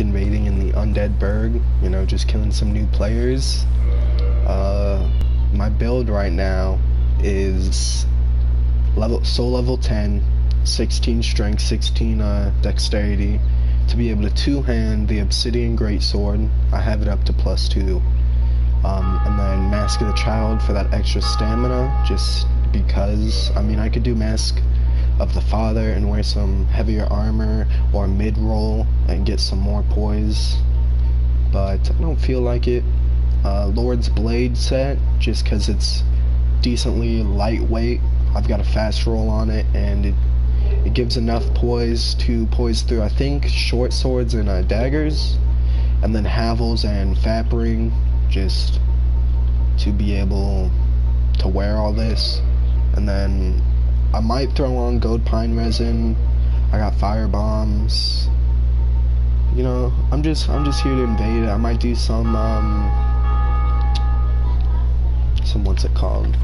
like invading in the Undead Burg, you know, just killing some new players. Uh, my build right now is level soul level 10, 16 strength, 16 uh, dexterity, to be able to two-hand the Obsidian Greatsword. I have it up to plus two. Um, and then Mask of the Child for that extra stamina, just because, I mean, I could do Mask of the Father and wear some heavier armor or mid-roll and get some more poise, but I don't feel like it. Uh, Lord's Blade set, just because it's decently lightweight. I've got a fast roll on it, and it it gives enough poise to poise through, I think, short swords and uh, daggers, and then Havels and FaP ring, just to be able to wear all this. And then I might throw on Gold Pine Resin. I got fire bombs. You know, I'm just I'm just here to invade. I might do some um some what's it called?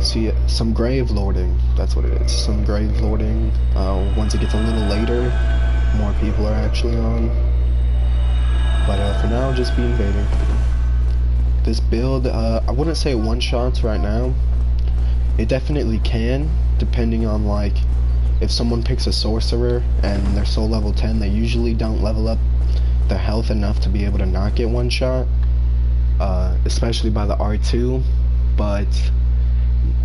See some grave lording. That's what it is. Some grave lording. Uh, once it gets a little later, more people are actually on. But uh, for now, just be invading. This build, uh, I wouldn't say one shots right now. It definitely can, depending on like if someone picks a sorcerer and they're soul level 10, they usually don't level up their health enough to be able to not get one shot, uh, especially by the R2. But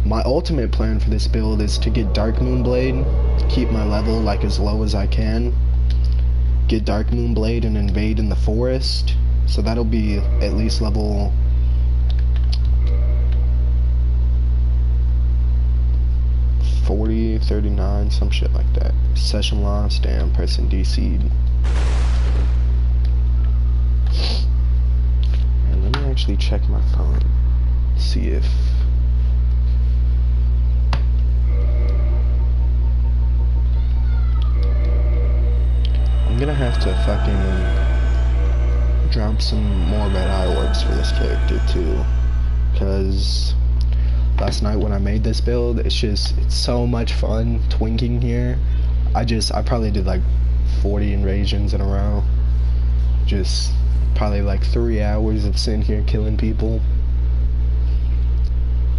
my ultimate plan for this build is to get Darkmoon Blade, keep my level like as low as I can, get Darkmoon Blade and invade in the forest. So that'll be at least level 40, 39, some shit like that. Session lost, damn, person DC'd. And let me actually check my phone. See if... I'm gonna have to fucking drop some more red eye orbs for this character too. Cause last night when I made this build. It's just, it's so much fun twinking here. I just, I probably did like 40 invasions in a row. Just probably like three hours of sitting here killing people.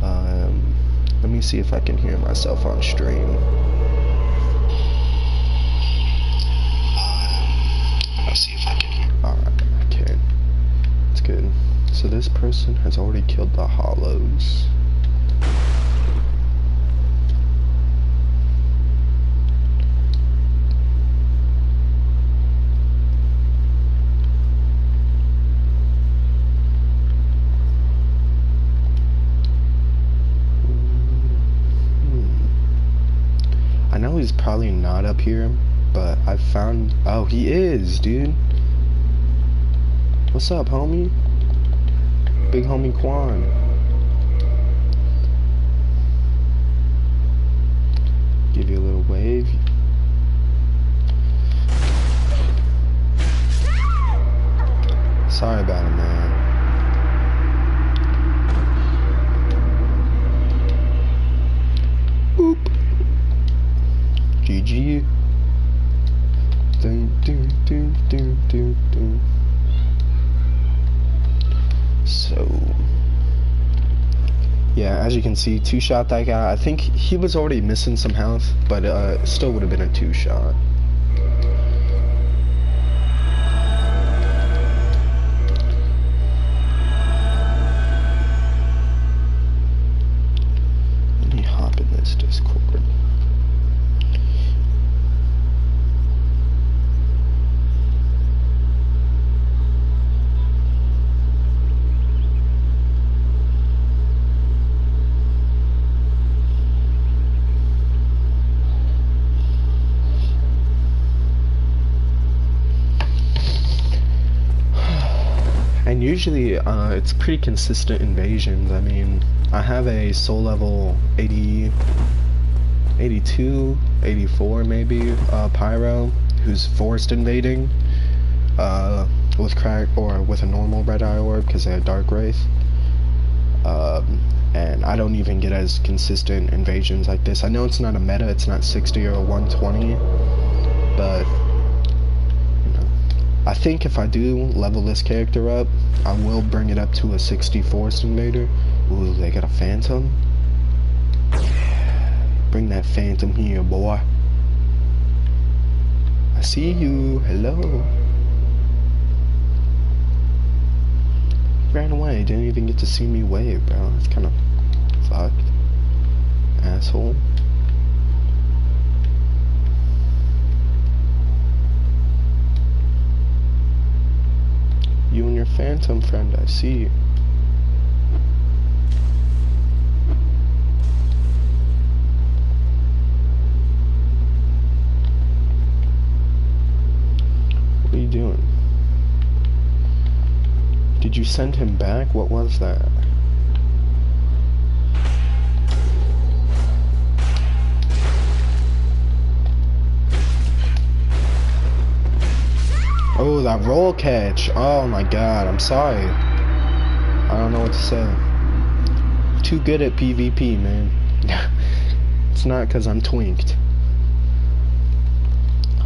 Um, let me see if I can hear myself on stream. Let's see if I can hear. I can. It's good. So this person has already killed the hollows. I know he's probably not up here, but I found. Oh, he is, dude. What's up, homie? Big homie Quan. Give you a little wave. Sorry about it, man. Boop. GG. Dun, dun, dun, dun, dun, dun. So, yeah, as you can see, two shot that guy. I think he was already missing some health, but uh, still would have been a two shot. Let me hop in this Discord. And usually, uh, it's pretty consistent invasions. I mean, I have a soul level 80, 82, 84 maybe, uh, Pyro, who's forced invading, uh, with crack, or with a normal red eye orb, because they have Dark Wraith. Um, and I don't even get as consistent invasions like this. I know it's not a meta, it's not 60 or 120, but think if I do level this character up, I will bring it up to a 60 Forest Invader. Ooh, they got a Phantom. Bring that Phantom here, boy. I see you. Hello. Ran away. Didn't even get to see me wave, bro. That's kind of fucked. Asshole. Phantom friend, I see you. What are you doing? Did you send him back? What was that? Oh, that roll catch. Oh my god, I'm sorry. I don't know what to say. Too good at PvP, man. it's not because I'm twinked.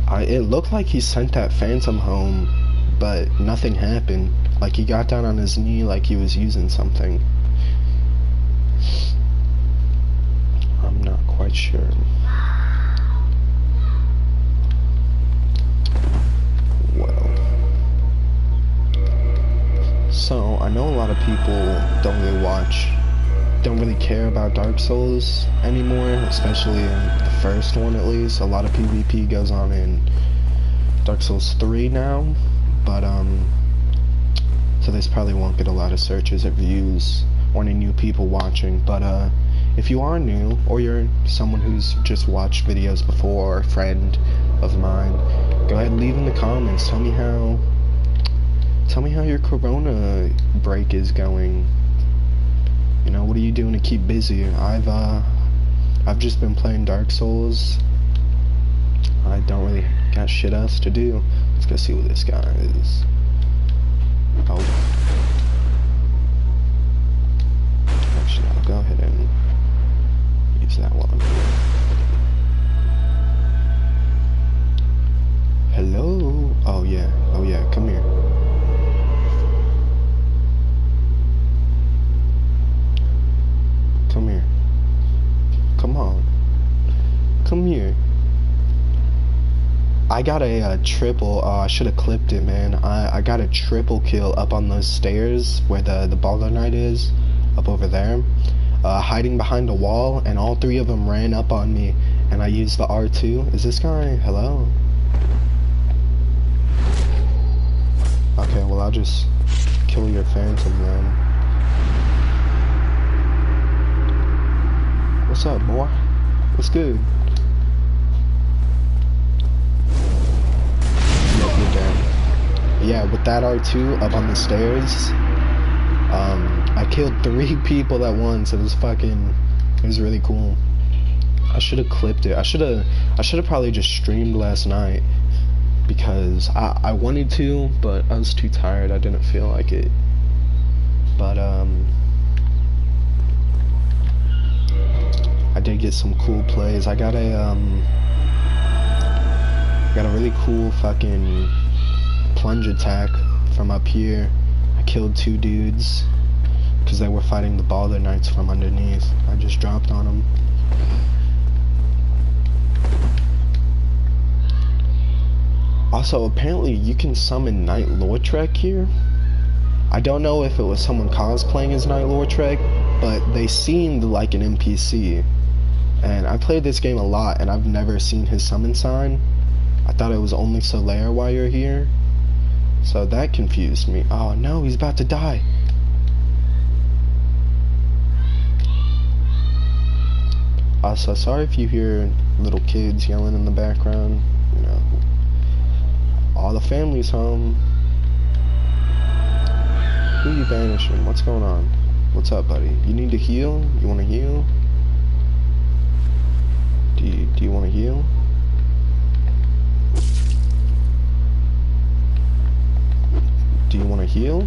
I, it looked like he sent that phantom home, but nothing happened. Like he got down on his knee like he was using something. I'm not quite sure. So, I know a lot of people don't really watch, don't really care about Dark Souls anymore, especially in the first one at least. A lot of PvP goes on in Dark Souls 3 now, but, um, so this probably won't get a lot of searches or views or any new people watching, but, uh, if you are new, or you're someone who's just watched videos before, or a friend of mine, go ahead and leave in the comments, tell me how tell me how your corona break is going. You know, what are you doing to keep busy? I've uh I've just been playing Dark Souls. I don't really got shit else to do. Let's go see what this guy is. Oh. Actually, I'll go ahead and use that one. Hello? Oh yeah, oh yeah, come here. Come here. Come on. Come here. I got a, uh, triple, uh, I should have clipped it, man. I, I got a triple kill up on those stairs where the, the Balder Knight is, up over there. Uh, hiding behind a wall, and all three of them ran up on me, and I used the R2. Is this guy? Hello? Okay, well, I'll just kill your phantom then. What's up, boy? What's good? Yeah, with that R2 up on the stairs, um, I killed three people at once. It was fucking, it was really cool. I should have clipped it. I should have, I should have probably just streamed last night because I, I wanted to, but I was too tired. I didn't feel like it. But, um, did get some cool plays. I got a um got a really cool fucking plunge attack from up here. I killed two dudes because they were fighting the Balder Knights from underneath. I just dropped on them. Also, apparently you can summon Knight Lautrec here. I don't know if it was someone cosplaying as Knight Lautrec, but they seemed like an NPC. And I played this game a lot, and I've never seen his summon sign. I thought it was only Solaire while you're here. So that confused me. Oh no, he's about to die. Also, sorry if you hear little kids yelling in the background. You know, all the family's home. Who you banishing? What's going on? What's up, buddy? You need to heal? You want to heal? Do you, do you want to heal? Do you want to heal?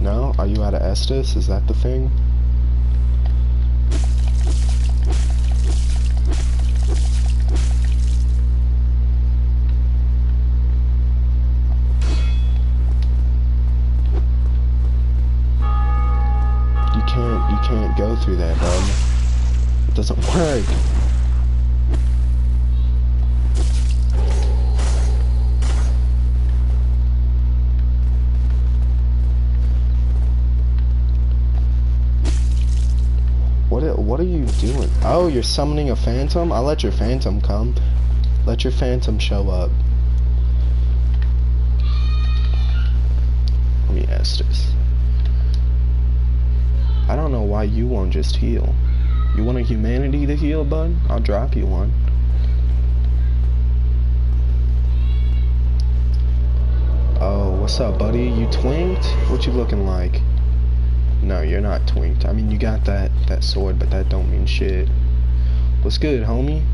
No? Are you out of Estus? Is that the thing? Can't go through there, bud. It doesn't work. What, what are you doing? Oh, you're summoning a phantom? I'll let your phantom come. Let your phantom show up. Let me ask this. I don't know why you won't just heal. You want a humanity to heal, bud? I'll drop you one. Oh, what's up, buddy? You twinked? What you looking like? No, you're not twinked. I mean, you got that, that sword, but that don't mean shit. What's good, homie?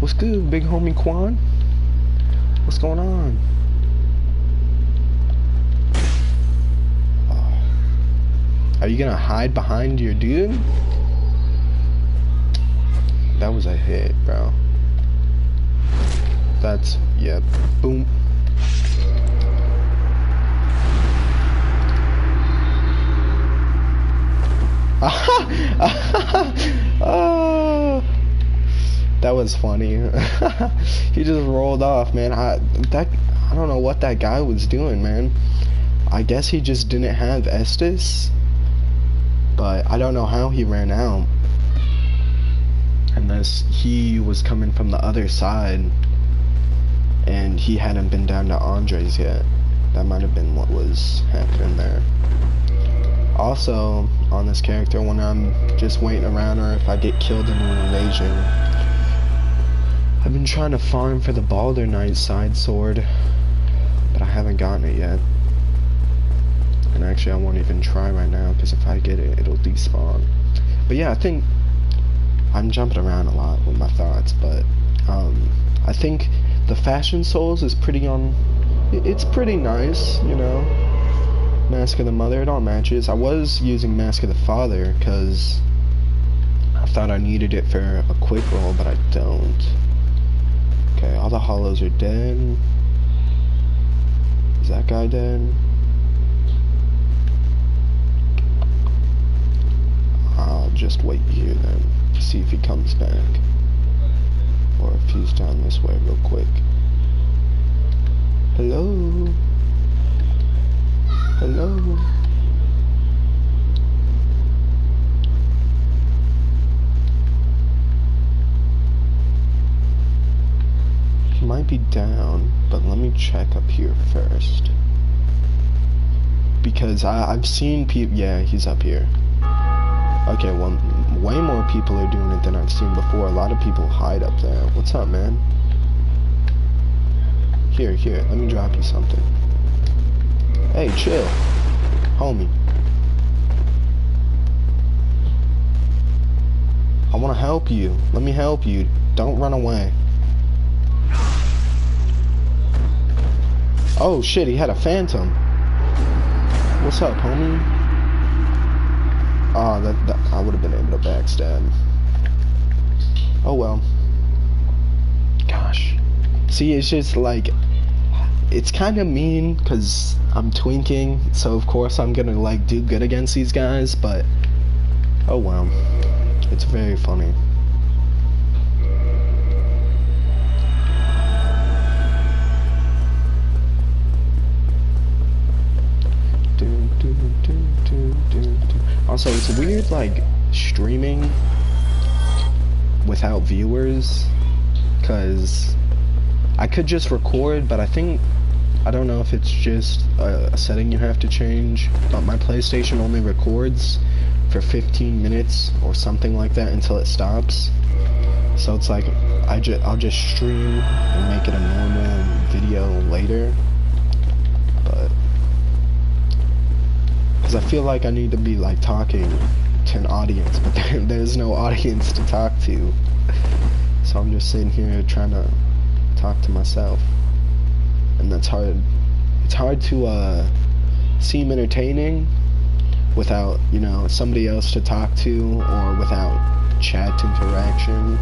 What's good, big homie Quan? What's going on? Are you gonna hide behind your dude? That was a hit, bro. That's, yeah, boom. oh, that was funny. he just rolled off, man. I that I don't know what that guy was doing, man. I guess he just didn't have Estus, but I don't know how he ran out. Unless he was coming from the other side, and he hadn't been down to Andre's yet. That might have been what was happening there. Also, on this character, when I'm just waiting around or if I get killed in an invasion, I've been trying to farm for the Balder Knight side sword, but I haven't gotten it yet. And actually, I won't even try right now, because if I get it, it'll despawn. But yeah, I think I'm jumping around a lot with my thoughts, but um, I think the Fashion Souls is pretty on. It's pretty nice, you know. Mask of the Mother, it all matches. I was using Mask of the Father because I thought I needed it for a quick roll, but I don't. Okay, all the hollows are dead. Is that guy dead? I'll just wait here then, see if he comes back. Or if he's down this way real quick. Hello? Hello? He might be down, but let me check up here first. Because I, I've seen people, yeah, he's up here. Okay, well, way more people are doing it than I've seen before. A lot of people hide up there. What's up, man? Here, here, let me drop you something. Hey, chill. Homie. I want to help you. Let me help you. Don't run away. Oh shit, he had a phantom. What's up, homie? Oh, that, that I would have been able to backstab. Oh well. Gosh. See, it's just like it's kind of mean because I'm twinking, so of course I'm gonna like do good against these guys, but oh well, it's very funny. Also, it's weird like streaming without viewers, cause I could just record, but I think I don't know if it's just a, a, setting you have to change, but my PlayStation only records for 15 minutes or something like that until it stops. So it's like I ju I'll just stream and make it a normal video later. But because I feel like I need to be like talking to an audience, but there, there's no audience to talk to. So I'm just sitting here trying to talk to myself and that's hard. It's hard to uh, seem entertaining without, you know, somebody else to talk to or without chat interaction.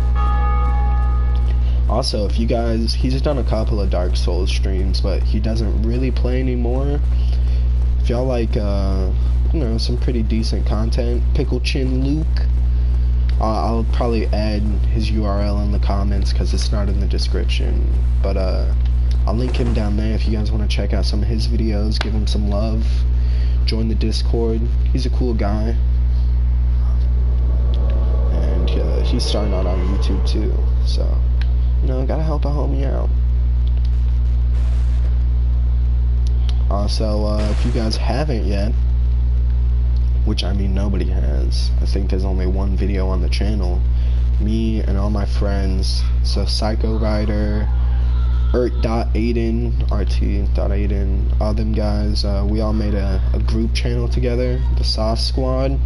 Also, if you guys, he's done a couple of Dark Souls streams, but he doesn't really play anymore. If y'all like, uh, you know, some pretty decent content, Pickle Chin Luke, uh, I'll probably add his URL in the comments because it's not in the description. But uh, I'll link him down there if you guys want to check out some of his videos, give him some love, join the Discord. He's a cool guy. And uh, he's starting out on YouTube too, so, you know, gotta help a homie out. Also, uh, if you guys haven't yet, which I mean nobody has. I think there's only one video on the channel. Me and all my friends, so Psycho Rider, Ert.Aiden, RT.Aiden, all them guys, uh, we all made a, a, group channel together, the Sauce Squad.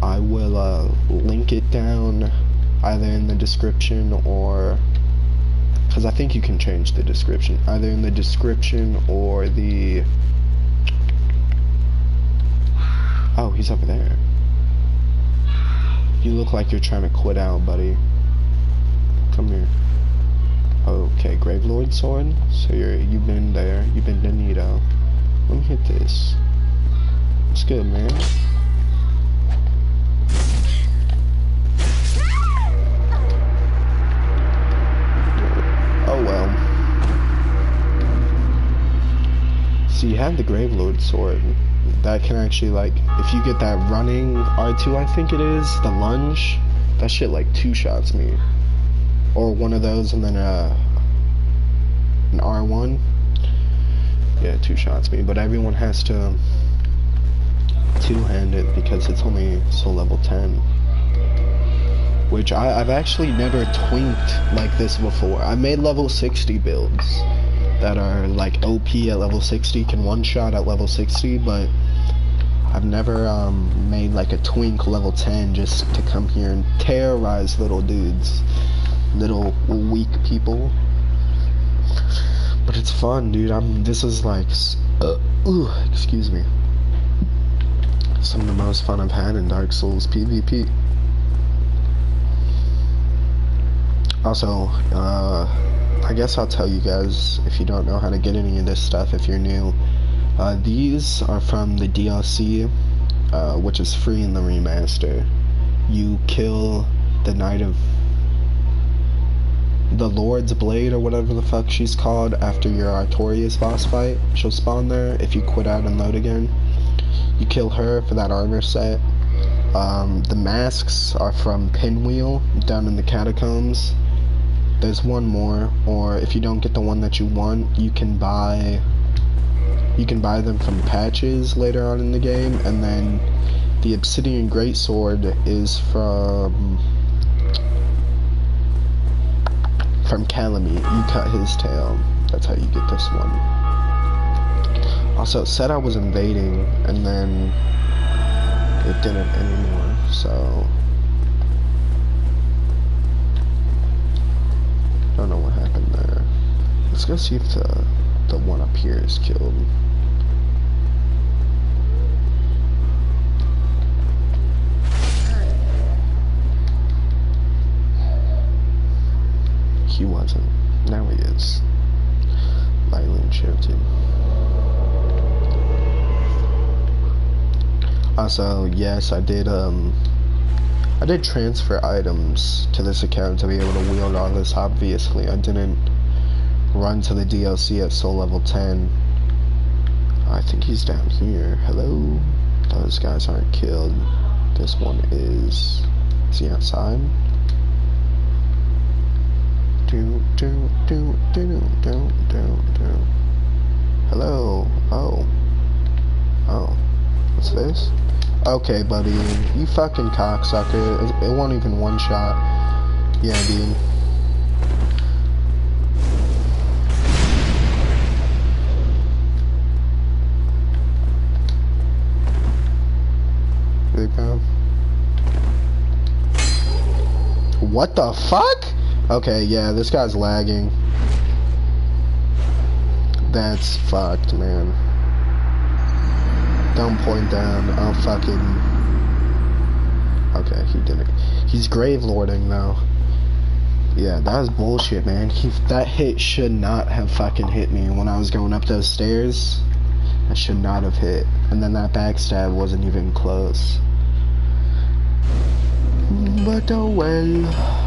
I will uh, link it down either in the description or because I think you can change the description either in the description or the Oh, he's over there. You look like you're trying to quit out, buddy. Come here. Okay, Gravelord sword. So you're you've been there. You've been Danito. Let me hit this. It's good, man. Have the Gravelord sword that can actually like if you get that running R2 I think it is the lunge that shit like two shots me. Or one of those and then uh an R1 yeah two shots me but everyone has to two-hand it because it's only soul level 10 which I, I've actually never twinked like this before. I made level 60 builds that are like OP at level 60 can one shot at level 60 but I've never um, made like a twink level 10 just to come here and terrorize little dudes little weak people. But it's fun dude. I'm this is like uh, ooh, excuse me. Some of the most fun I've had in Dark Souls PvP also uh I guess I'll tell you guys if you don't know how to get any of this stuff if you're new. Uh, these are from the DLC, uh, which is free in the remaster. You kill the Knight of the Lord's Blade or whatever the fuck she's called after your Artorias boss fight. She'll spawn there if you quit out and load again. You kill her for that armor set. Um, the masks are from Pinwheel down in the catacombs there's one more or if you don't get the one that you want you can buy you can buy them from patches later on in the game and then the obsidian greatsword is from from Kalameet you cut his tail. That's how you get this one. Also it said I was invading and then it didn't anymore so Don't know what happened there. Let's go see if the, the one up here is killed. He wasn't. Now he is. Lylan shouted. Also, yes, I did, um, I did transfer items to this account to be able to wield all this, obviously. I didn't run to the DLC at soul level 10. I think he's down here. Hello? Those guys aren't killed. This one is... Is he outside? Do, do, do, do, do, do, do. Hello? Oh. Oh. What's this? Okay, buddy. You fucking cocksucker. It, won't even one shot. Yeah, dude. Come. What the fuck? Okay, yeah, this guy's lagging. That's fucked, man. Don't point down. I'll fucking... Okay, he didn't. He's grave lording though. Yeah, that was bullshit, man. He, that hit should not have fucking hit me when I was going up those stairs. I should not have hit. And then that backstab wasn't even close. But oh well.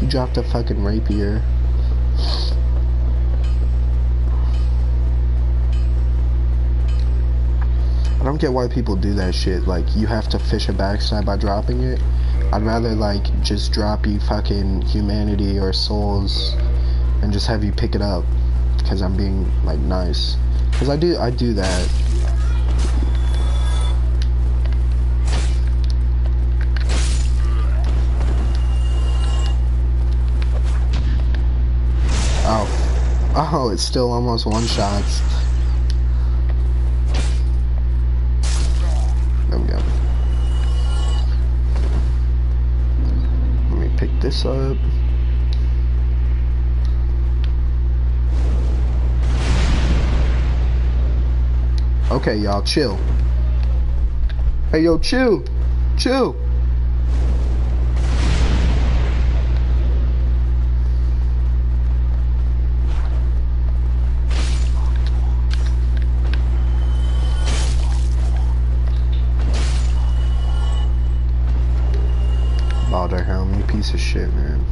He dropped a fucking rapier. I don't get why people do that shit. Like, you have to fish a backstab by dropping it. I'd rather, like, just drop you fucking humanity or souls and just have you pick it up. Because I'm being, like, nice. Because I do, I do that. Oh. Oh, it's still almost one shots. Okay, y'all, chill. Hey, yo, chill. Chill. Piece of shit, man.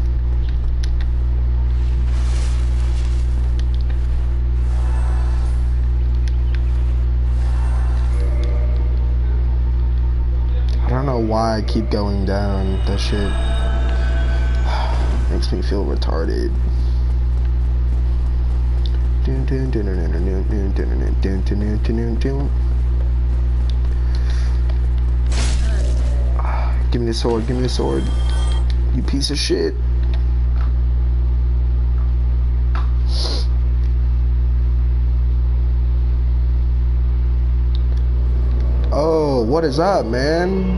I don't know why I keep going down. That shit makes me feel retarded. Give me the sword, give me the sword. You piece of shit. Oh, what is up, man?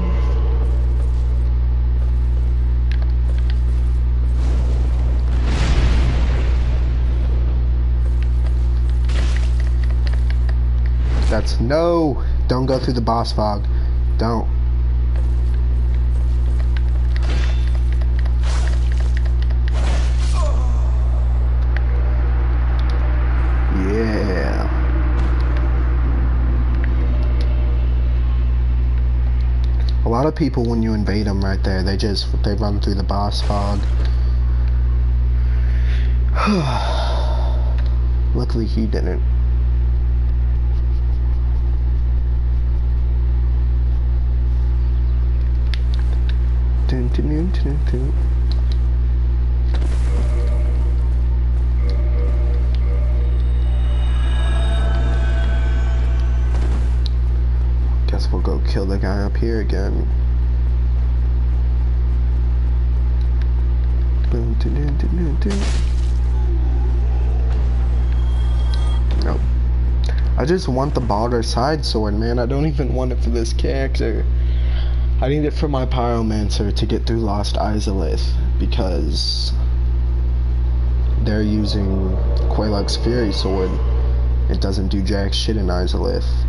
That's no. Don't go through the boss fog. Don't. People, when you invade them right there, they just, they run through the boss fog. Luckily he didn't. Guess we'll go kill the guy up here again. Nope. I just want the Balder side sword, man. I don't even want it for this character. I need it for my Pyromancer to get through Lost Izalith because they're using Quelaag's Fury Sword. It doesn't do jack shit in Izalith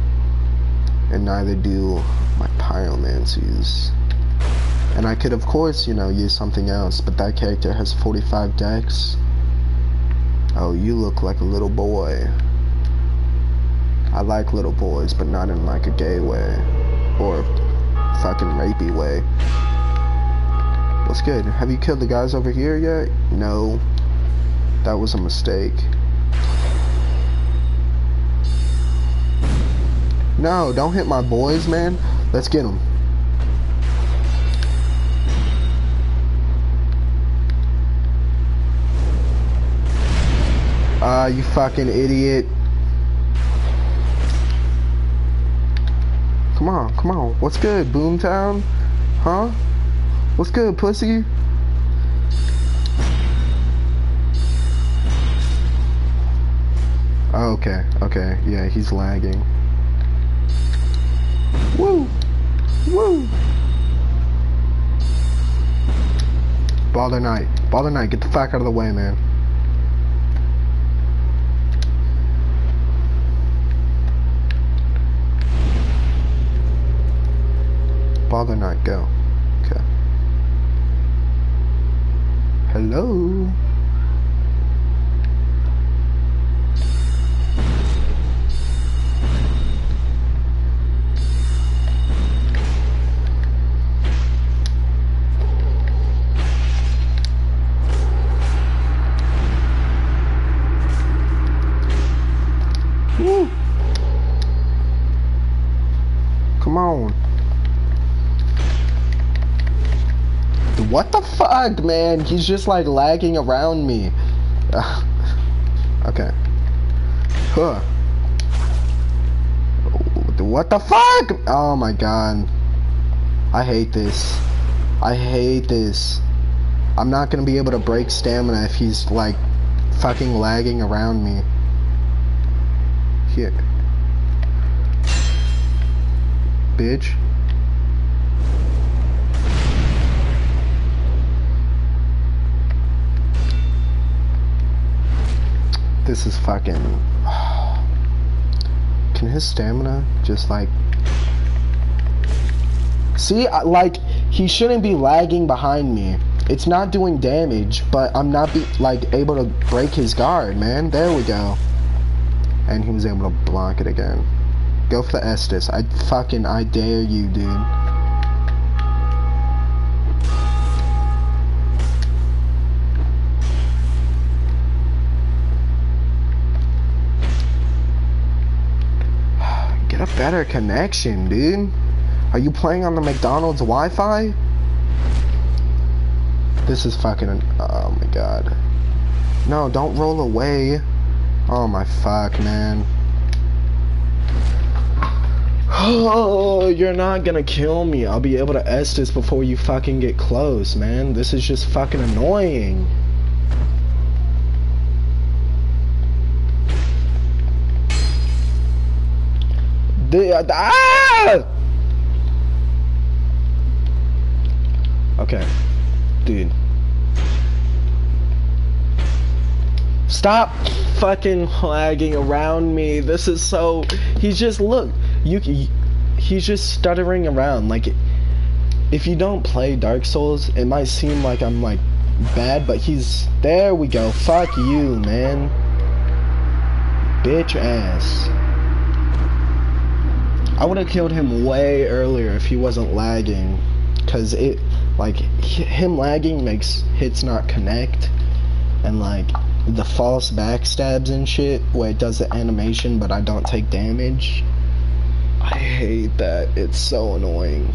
and neither do my pyromancies. And I could, of course, you know, use something else, but that character has 45 dex. Oh, you look like a little boy. I like little boys, but not in like a gay way. Or fucking rapey way. What's good? Have you killed the guys over here yet? No. That was a mistake. No, don't hit my boys, man. Let's get them. Ah, uh, you fucking idiot. Come on, come on. What's good, Boomtown? Huh? What's good, pussy? Oh, okay, okay. Yeah, he's lagging. Woo! Woo! Balder Knight. Balder Knight, get the fuck out of the way, man. Balder not go. Okay. Hello? Fuck, man? He's just like lagging around me. okay. Huh. What the fuck? Oh my god. I hate this. I hate this. I'm not gonna be able to break stamina if he's like fucking lagging around me. Here. Bitch. This is fucking... Can his stamina just like... See, like, he shouldn't be lagging behind me. It's not doing damage, but I'm not be like able to break his guard, man. There we go. And he was able to block it again. Go for the Estus. I fucking I dare you, dude. Better connection, dude. Are you playing on the McDonald's Wi-Fi? This is fucking, oh my god. No, don't roll away. Oh my fuck, man. Oh, you're not gonna kill me. I'll be able to Estus before you fucking get close, man. This is just fucking annoying. Ah! Okay. Dude. Stop fucking lagging around me. This is so. He's just look. You. He's just stuttering around. Like, if you don't play Dark Souls, it might seem like I'm like bad, but he's. There we go. Fuck you, man. Bitch ass. I would have killed him way earlier if he wasn't lagging, cause it like him lagging makes hits not connect, and like the false backstabs and shit where it does the animation but I don't take damage. I hate that. It's so annoying.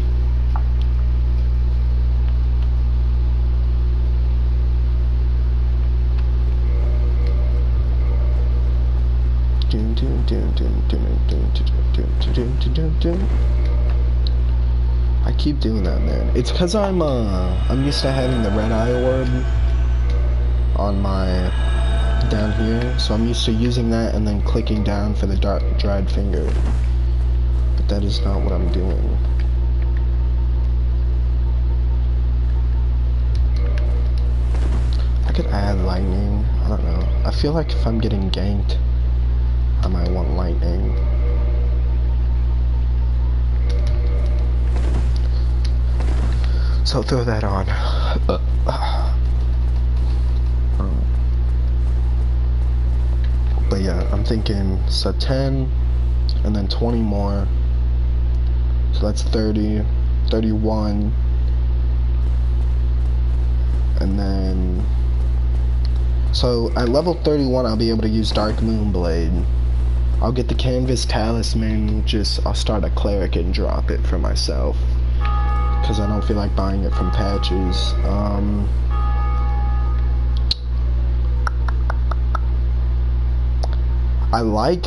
I keep doing that, man. It's because I'm uh I'm used to having the red eye orb on my down here, so I'm used to using that and then clicking down for the dark, dried finger. But that is not what I'm doing. I could add lightning. I don't know. I feel like if I'm getting ganked, I might want lightning. So throw that on. Uh, uh. but yeah, I'm thinking so 10 and then 20 more. So that's 30, 31. And then so at level 31 I'll be able to use Dark Moon Blade. I'll get the Canvas Talisman, just I'll start a Cleric and drop it for myself because I don't feel like buying it from patches. Um, I like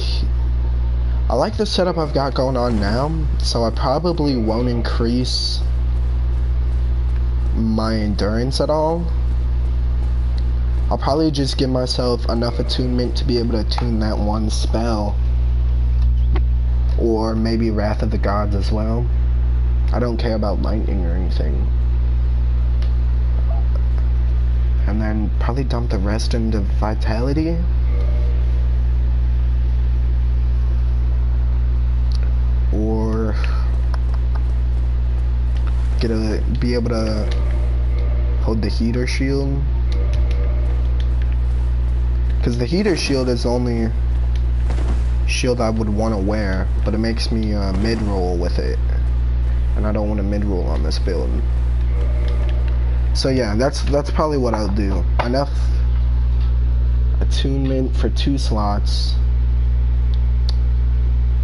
I like the setup I've got going on now, so I probably won't increase my endurance at all. I'll probably just give myself enough attunement to be able to attune that one spell. Or maybe Wrath of the Gods as well. I don't care about lightning or anything. And then probably dump the rest into vitality. Or get a be able to hold the heater shield. Cause the heater shield is the only shield I would want to wear, but it makes me uh, mid-roll with it and I don't want to mid-roll on this build. So yeah, that's that's probably what I'll do. Enough attunement for two slots.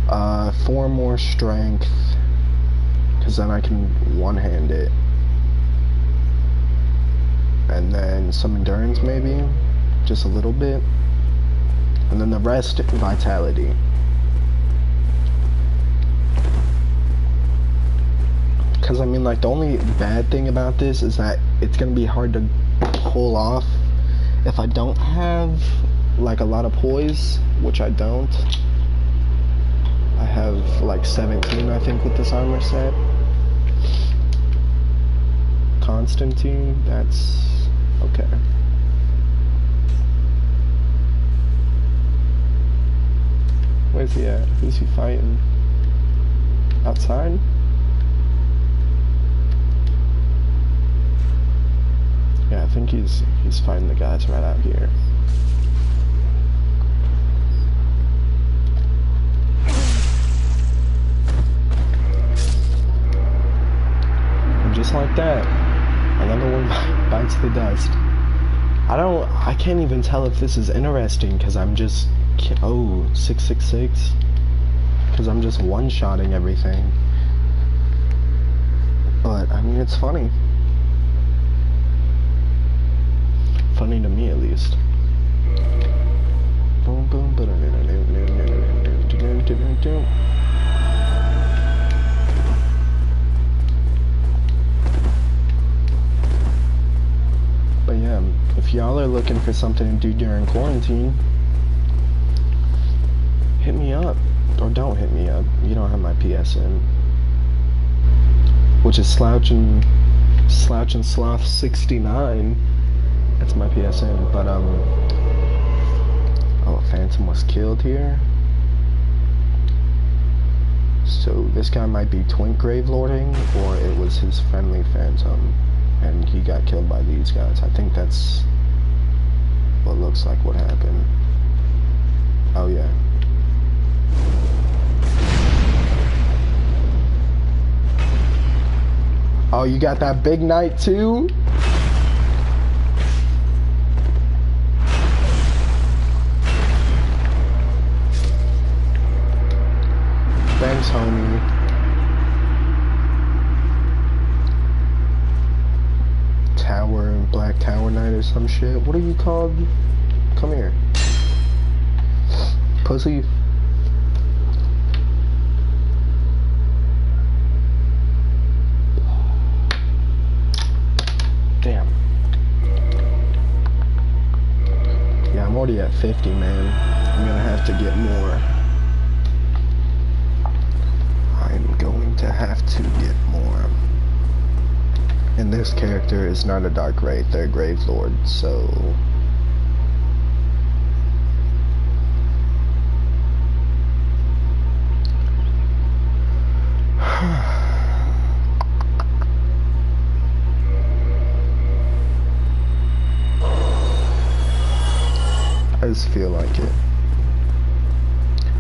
Uh, four more strength, because then I can one-hand it. and then some endurance maybe, just a little bit, and then the rest vitality. Because I mean, like the only bad thing about this is that it's gonna be hard to pull off if I don't have like a lot of poise, which I don't. I have like 17, I think, with this armor set. Constantine, that's okay. Where's he at? Who's he fighting? Outside? Yeah, I think he's he's fighting the guys right out here. And just like that, another one bites the dust. I don't, I can't even tell if this is interesting because I'm just, oh, 666? Because I'm just one-shotting everything. But, I mean, it's funny. Funny to me, at least. Boom, boom, But yeah, if y'all are looking for something to do during quarantine, hit me up. Or don't hit me up. You don't have my PSN. Which is slouching slouch and sloth 69 that's my PSN but um oh a phantom was killed here so this guy might be twink grave lording or it was his friendly phantom and he got killed by these guys I think that's what looks like what happened oh yeah Oh, you got that big night too? Thanks, homie. Tower, Black Tower Knight or some shit. What are you called? Come here. Pussy. Already at 50, man. I'm gonna have to get more. I'm going to have to get more. And this character is not a Dark Wraith, they're Grave Lord, so... I just feel like it.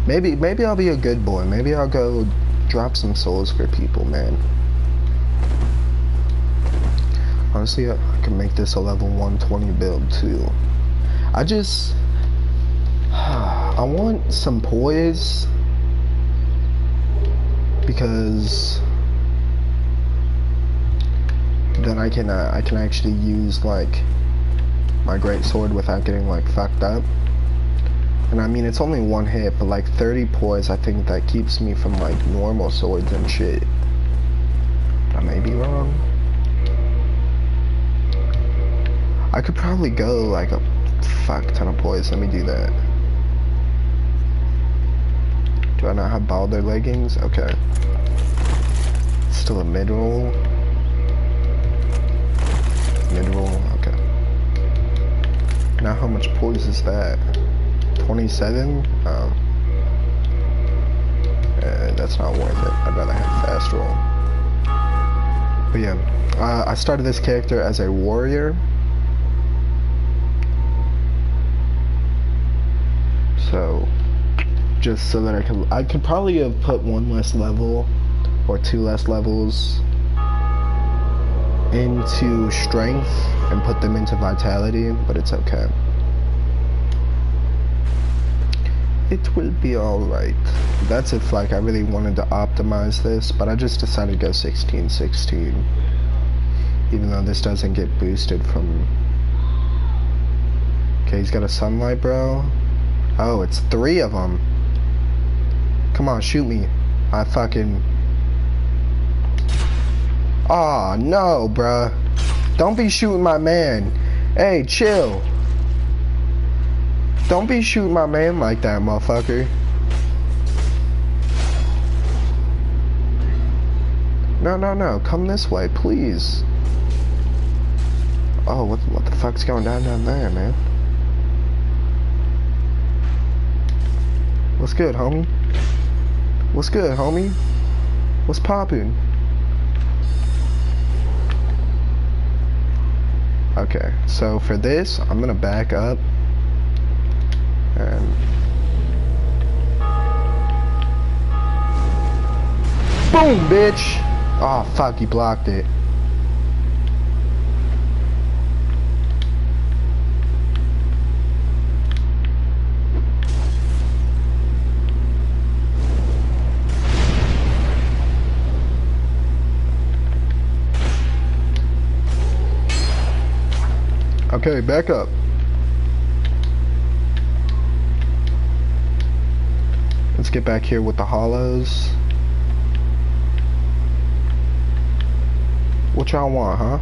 Maybe, maybe I'll be a good boy. Maybe I'll go drop some souls for people, man. Honestly, I, can make this a level 120 build too. I just, I want some poise because then I can uh, I can actually use like my great sword without getting like fucked up. And I mean it's only one hit, but like 30 poise I think that keeps me from like normal swords and shit. I may be wrong. I could probably go like a fuck ton of poise. Let me do that. Do I not have Balder leggings? Okay. Still a mid roll. Mid roll. Now how much poise is that? 27? Um, that's not worth it. I'd rather have fast roll. But yeah, uh, I started this character as a warrior. So, just so that I could, I could probably have put one less level or two less levels into strength and put them into vitality, but it's okay. It will be alright. That's if like I really wanted to optimize this, but I just decided to go 16-16. Even though this doesn't get boosted from Okay, he's got a sunlight, bro. Oh, it's three of them. Come on, shoot me. I fucking... Aw, oh, no, bruh. Don't be shooting my man. Hey, chill. Don't be shooting my man like that, motherfucker. No, no, no. Come this way, please. Oh, what, what the fuck's going down down there, man? What's good, homie? What's good, homie? What's poppin'? Okay, so for this, I'm gonna back up and boom, bitch. Oh fuck, he blocked it. Okay, back up. Let's get back here with the hollows. What y'all want, huh?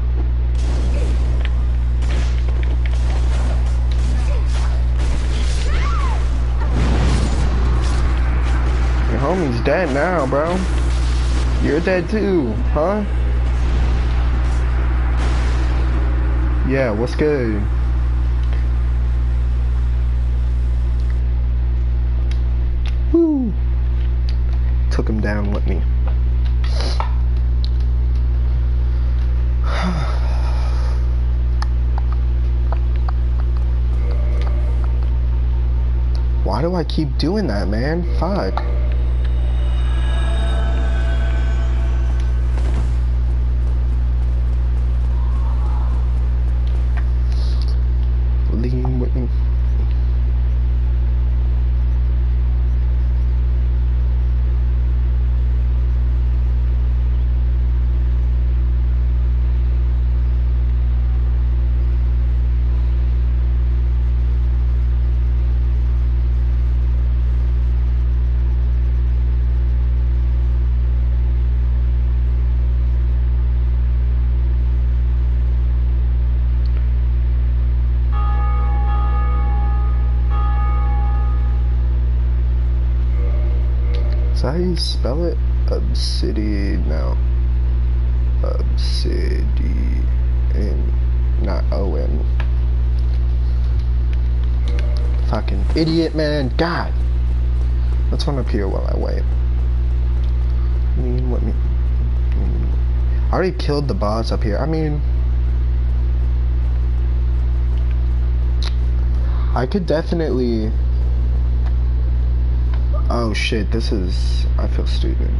Your homie's dead now, bro. You're dead too, huh? Yeah, what's good? Woo! Took him down with me. Why do I keep doing that, man? Fuck. How you spell it? Obsidian, no. Obsidian, not O-N. Fucking idiot, man. God. Let's run up here while I wait. I mean, what me? I already killed the boss up here. I mean... I could definitely Oh shit, this is... I feel stupid.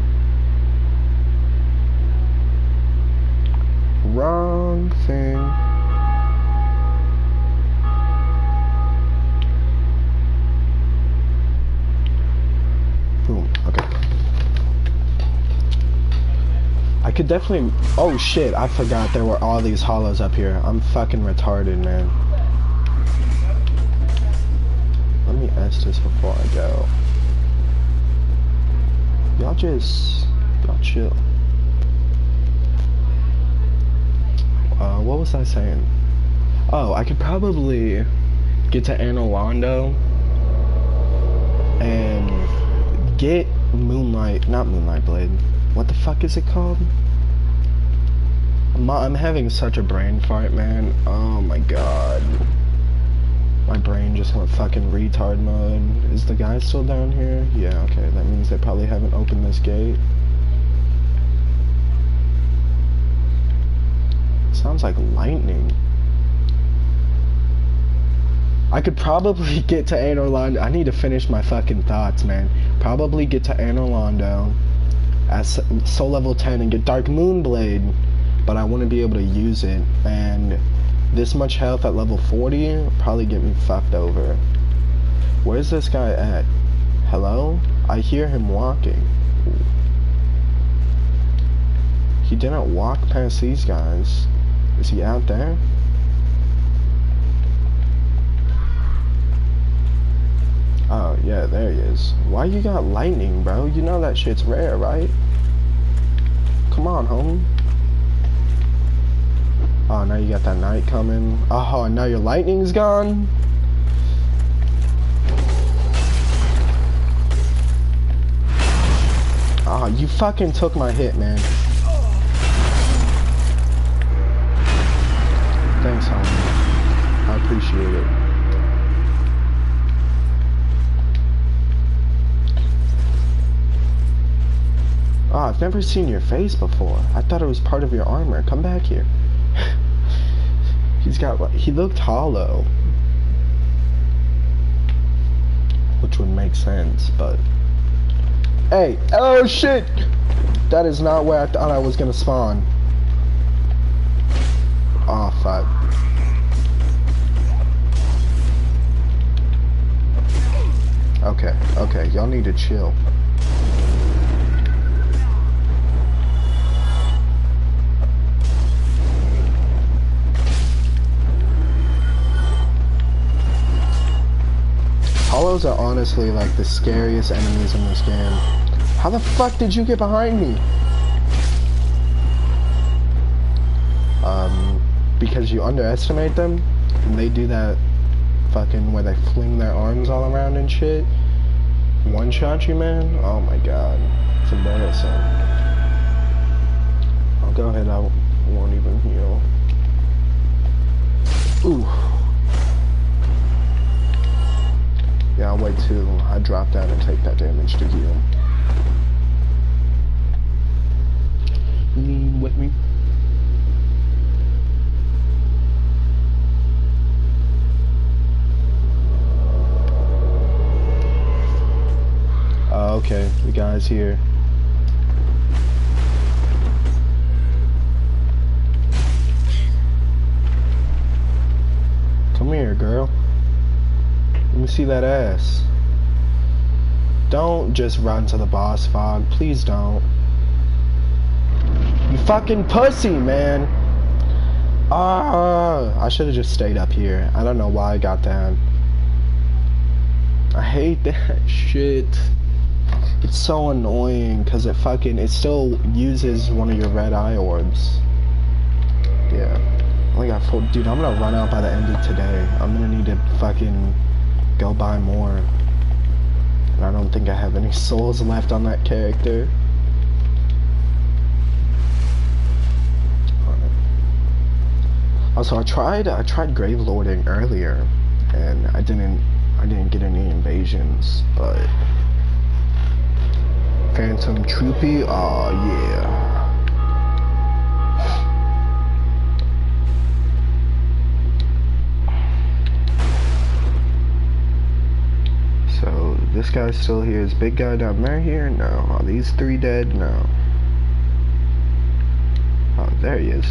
Wrong thing. Boom, okay. I could definitely... Oh shit, I forgot there were all these hollows up here. I'm fucking retarded, man. Let me ask this before I go. Y'all just, y'all chill. Uh, what was I saying? Oh, I could probably get to Anor Londo and get Moonlight, not Moonlight Blade. What the fuck is it called? I'm, I'm having such a brain fart, man. Oh my god. My brain just went fucking retard mode. Is the guy still down here? Yeah, okay. That means they probably haven't opened this gate. Sounds like lightning. I could probably get to Anor Londo. I need to finish my fucking thoughts, man. Probably get to Anor Londo at soul level 10 and get Dark Moon Blade, but I want to be able to use it. And this much health at level 40 probably get me fucked over. Where's this guy at? Hello? I hear him walking. He didn't walk past these guys. Is he out there? Oh, yeah, there he is. Why you got lightning, bro? You know that shit's rare, right? Come on, homie. Oh, now you got that night coming. Oh, now your lightning's gone? Oh, you fucking took my hit, man. Thanks, homie. I appreciate it. Oh, I've never seen your face before. I thought it was part of your armor. Come back here. He's got, he looked hollow. Which would make sense, but... Hey, oh shit! That is not where I thought I was gonna spawn. Oh, fuck. Okay, okay, y'all need to chill. Hollows are honestly like the scariest enemies in this game. How the fuck did you get behind me? Um, because you underestimate them, and they do that fucking where they fling their arms all around and shit. One shot you, man? Oh my god. It's embarrassing. I'll go ahead, I won't even heal. Ooh. Yeah, I'll wait till I drop down and take that damage to heal. Lean with me. Uh, okay, the guy's here. Come here, girl. Me see that ass. Don't just run to the boss, Fog. Please don't. You fucking pussy, man. Ah, I should have just stayed up here. I don't know why I got that. I hate that shit. It's so annoying because it fucking, it still uses one of your red eye orbs. Yeah. I got four. Dude, I'm gonna run out by the end of today. I'm gonna need to fucking go buy more. And I don't think I have any souls left on that character. Also, I tried I tried grave lording earlier, and I didn't I didn't get any invasions, but Phantom Troopy, oh yeah. This guy's still here. Is big guy down there here? No. Are these three dead? No. Oh, there he is.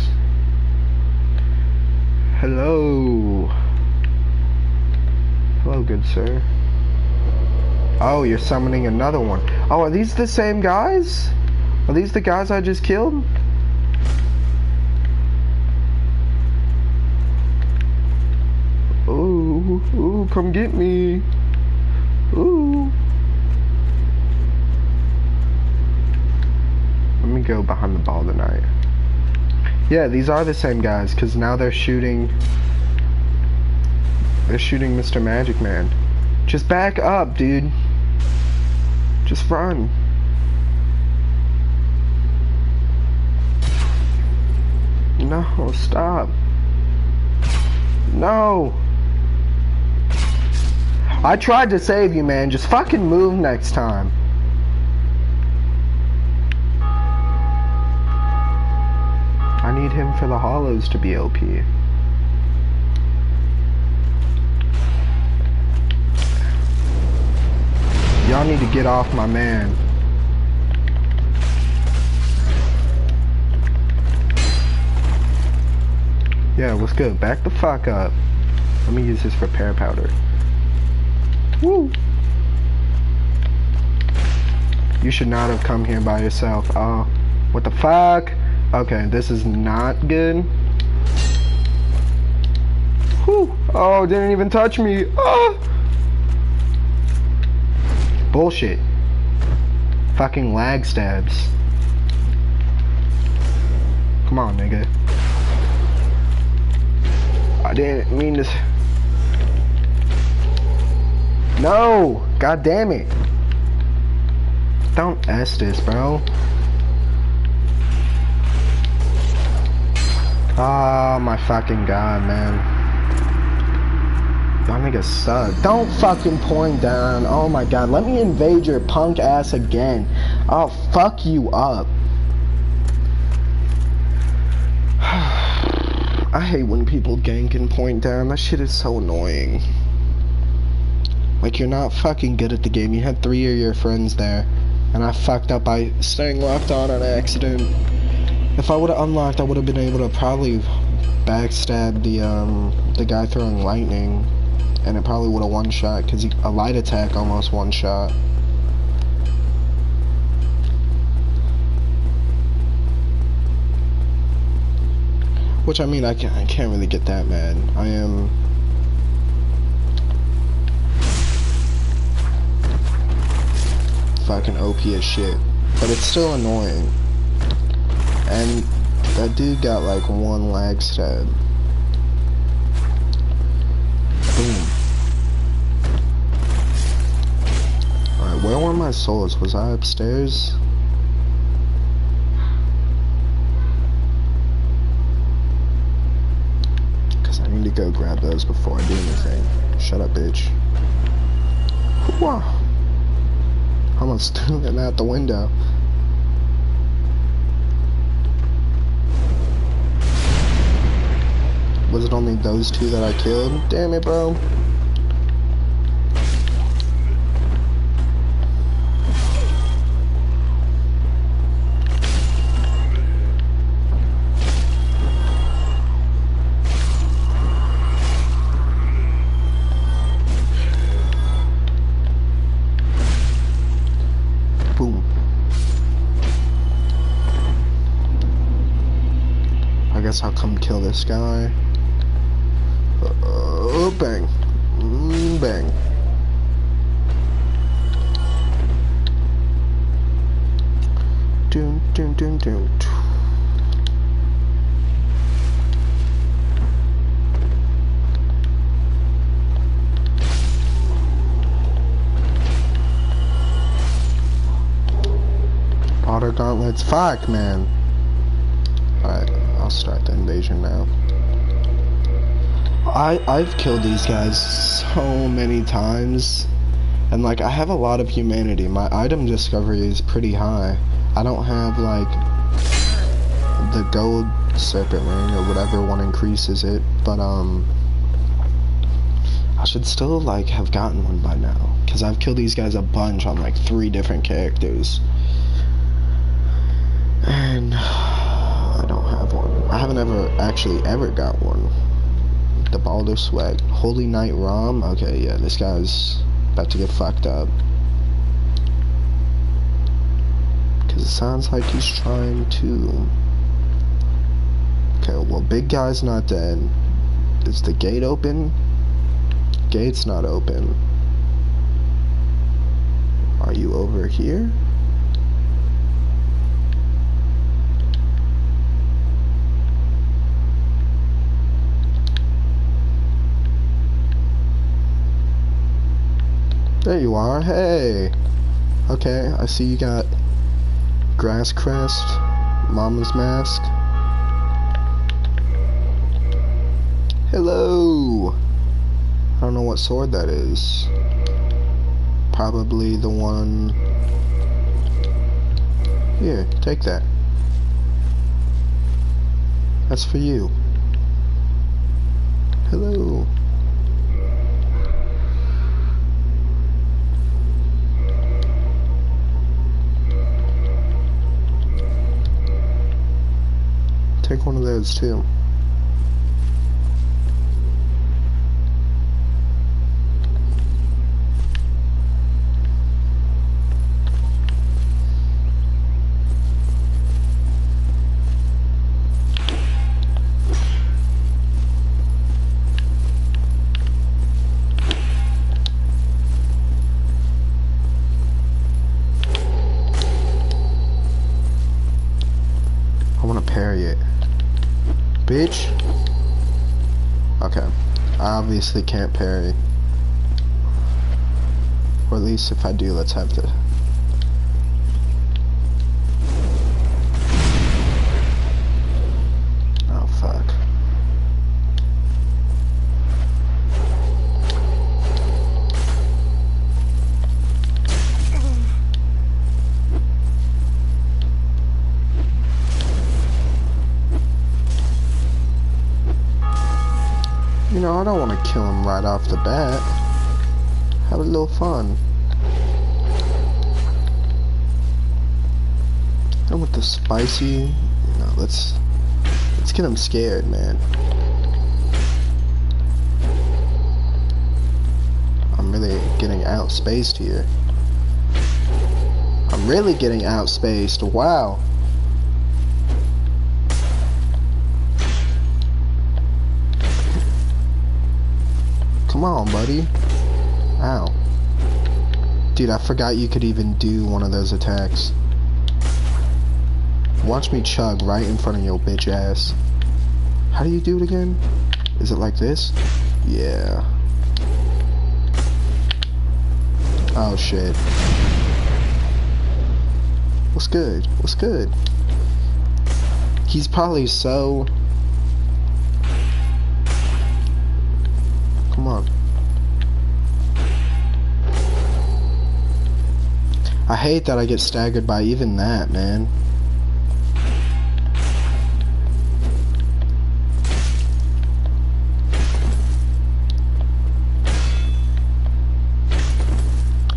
Hello. Hello, good sir. Oh, you're summoning another one. Oh, are these the same guys? Are these the guys I just killed? Ooh, ooh, come get me. Ooh. Let me go behind the Balder Knight. Yeah, these are the same guys, because now they're shooting... They're shooting Mr. Magic Man. Just back up, dude. Just run. No, stop. No. I tried to save you, man. Just fucking move next time. I need him for the hollows to be OP. Y'all need to get off my man. Yeah, what's good? Back the fuck up. Let me use this repair powder. Woo! You should not have come here by yourself. Oh, what the fuck? Okay, this is not good. Whew. Oh, didn't even touch me. Oh! Bullshit. Fucking lag stabs. Come on, nigga. I didn't mean to. No! God damn it! Don't S this, bro. Oh my fucking god, man. Y'all niggas suck. Don't fucking point down. Oh my god. Let me invade your punk ass again. I'll fuck you up. I hate when people gank and point down. That shit is so annoying. Like, you're not fucking good at the game. You had three of your friends there. And I fucked up by staying locked on on accident. If I would have unlocked, I would have been able to probably backstab the, um, the guy throwing lightning. And it probably would have one-shot, because a light attack almost one-shot. Which I mean, I can't, I can't really get that mad. I am. Fucking OP as shit. But it's still annoying. And that dude got like one lag stab. Boom. Alright, where were my souls? Was I upstairs? Because I need to go grab those before I do anything. Shut up, bitch. Whoa. I almost threw them out the window. Was it only those two that I killed? Damn it, bro. I guess I'll come kill this guy. Gauntlets. Fuck, man. Alright. I'll start the invasion now. I I've killed these guys so many times. And like I have a lot of humanity. My item discovery is pretty high. I don't have like the gold serpent ring or whatever one increases it, but um I should still like have gotten one by now cuz I've killed these guys a bunch on like three different characters. And I don't have one. I haven't ever actually ever got one. The Balder swag. Holy Night Rom? Okay, yeah, this guy's about to get fucked up. Because it sounds like he's trying to... Okay, well, big guy's not dead. Is the gate open? Gate's not open. Are you over here? There you are. Hey. Okay, I see you got grass crest, mama's mask. Hello. I don't know what sword that is. Probably the one. Here, take that. That's for you. Hello. Take one of those too. I obviously can't parry. Or at least if I do, let's have the... Oh, fuck. You know, I don't want to kill him right off the bat. Have a little fun. And with the spicy, you know, let's let's get him scared, man. I'm really getting outspaced here. I'm really getting outspaced. Wow. Come on, buddy. Ow. Dude, I forgot you could even do one of those attacks. Watch me chug right in front of your bitch ass. How do you do it again? Is it like this? Yeah. Oh shit. What's good? What's good? He's probably so... I hate that I get staggered by even that, man.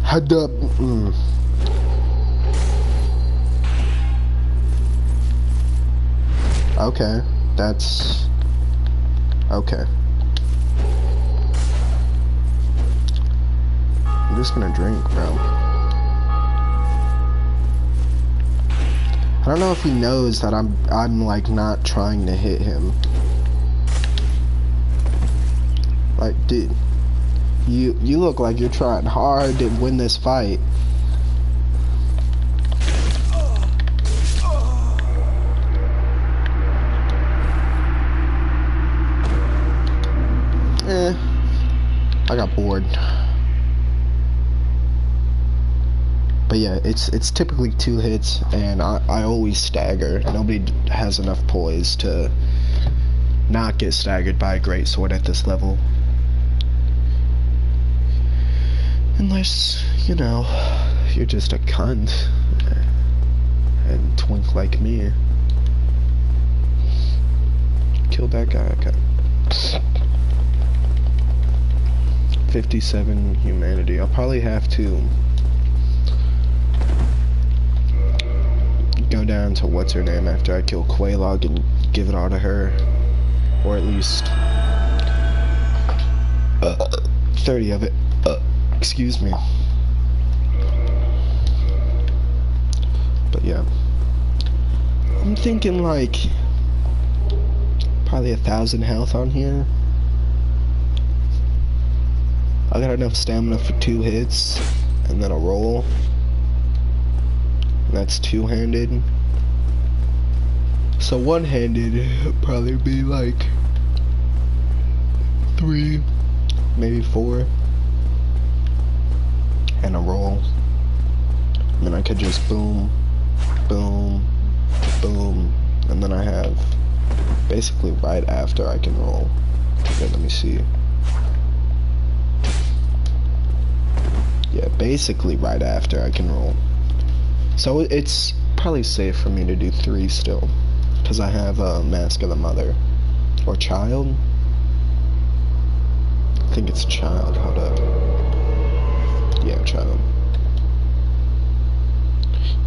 Head up. Mm. Okay, that's okay. I'm just gonna drink, bro. I don't know if he knows that I'm I'm like not trying to hit him. Like, dude, you you look like you're trying hard to win this fight. It's it's typically two hits, and I, I always stagger. Nobody has enough poise to not get staggered by a great sword at this level. Unless, you know, you're just a cunt and twink like me. Kill that guy, okay. 57 humanity. I'll probably have to go down to what's her name after I kill Quelaag and give it all to her. Or at least uh, 30 of it. Uh, excuse me. But yeah. I'm thinking like probably a thousand health on here. I got enough stamina for two hits and then a roll. That's two-handed. So one-handed probably be like three, maybe four, and a roll. And then I could just boom, boom, boom, and then I have basically right after I can roll. Okay, let me see. Yeah, basically right after I can roll. So it's probably safe for me to do three still. Because I have a Mask of the Mother. Or Child? I think it's Child, hold up. Yeah, Child.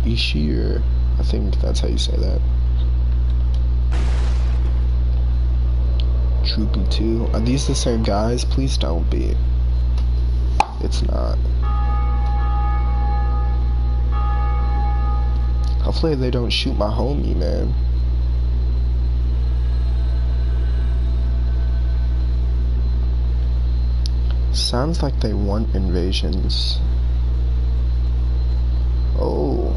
Ishir. I think that's how you say that. Troopy 2. Are these the same guys? Please don't be. It's not. Hopefully they don't shoot my homie, man. Sounds like they want invasions. Oh.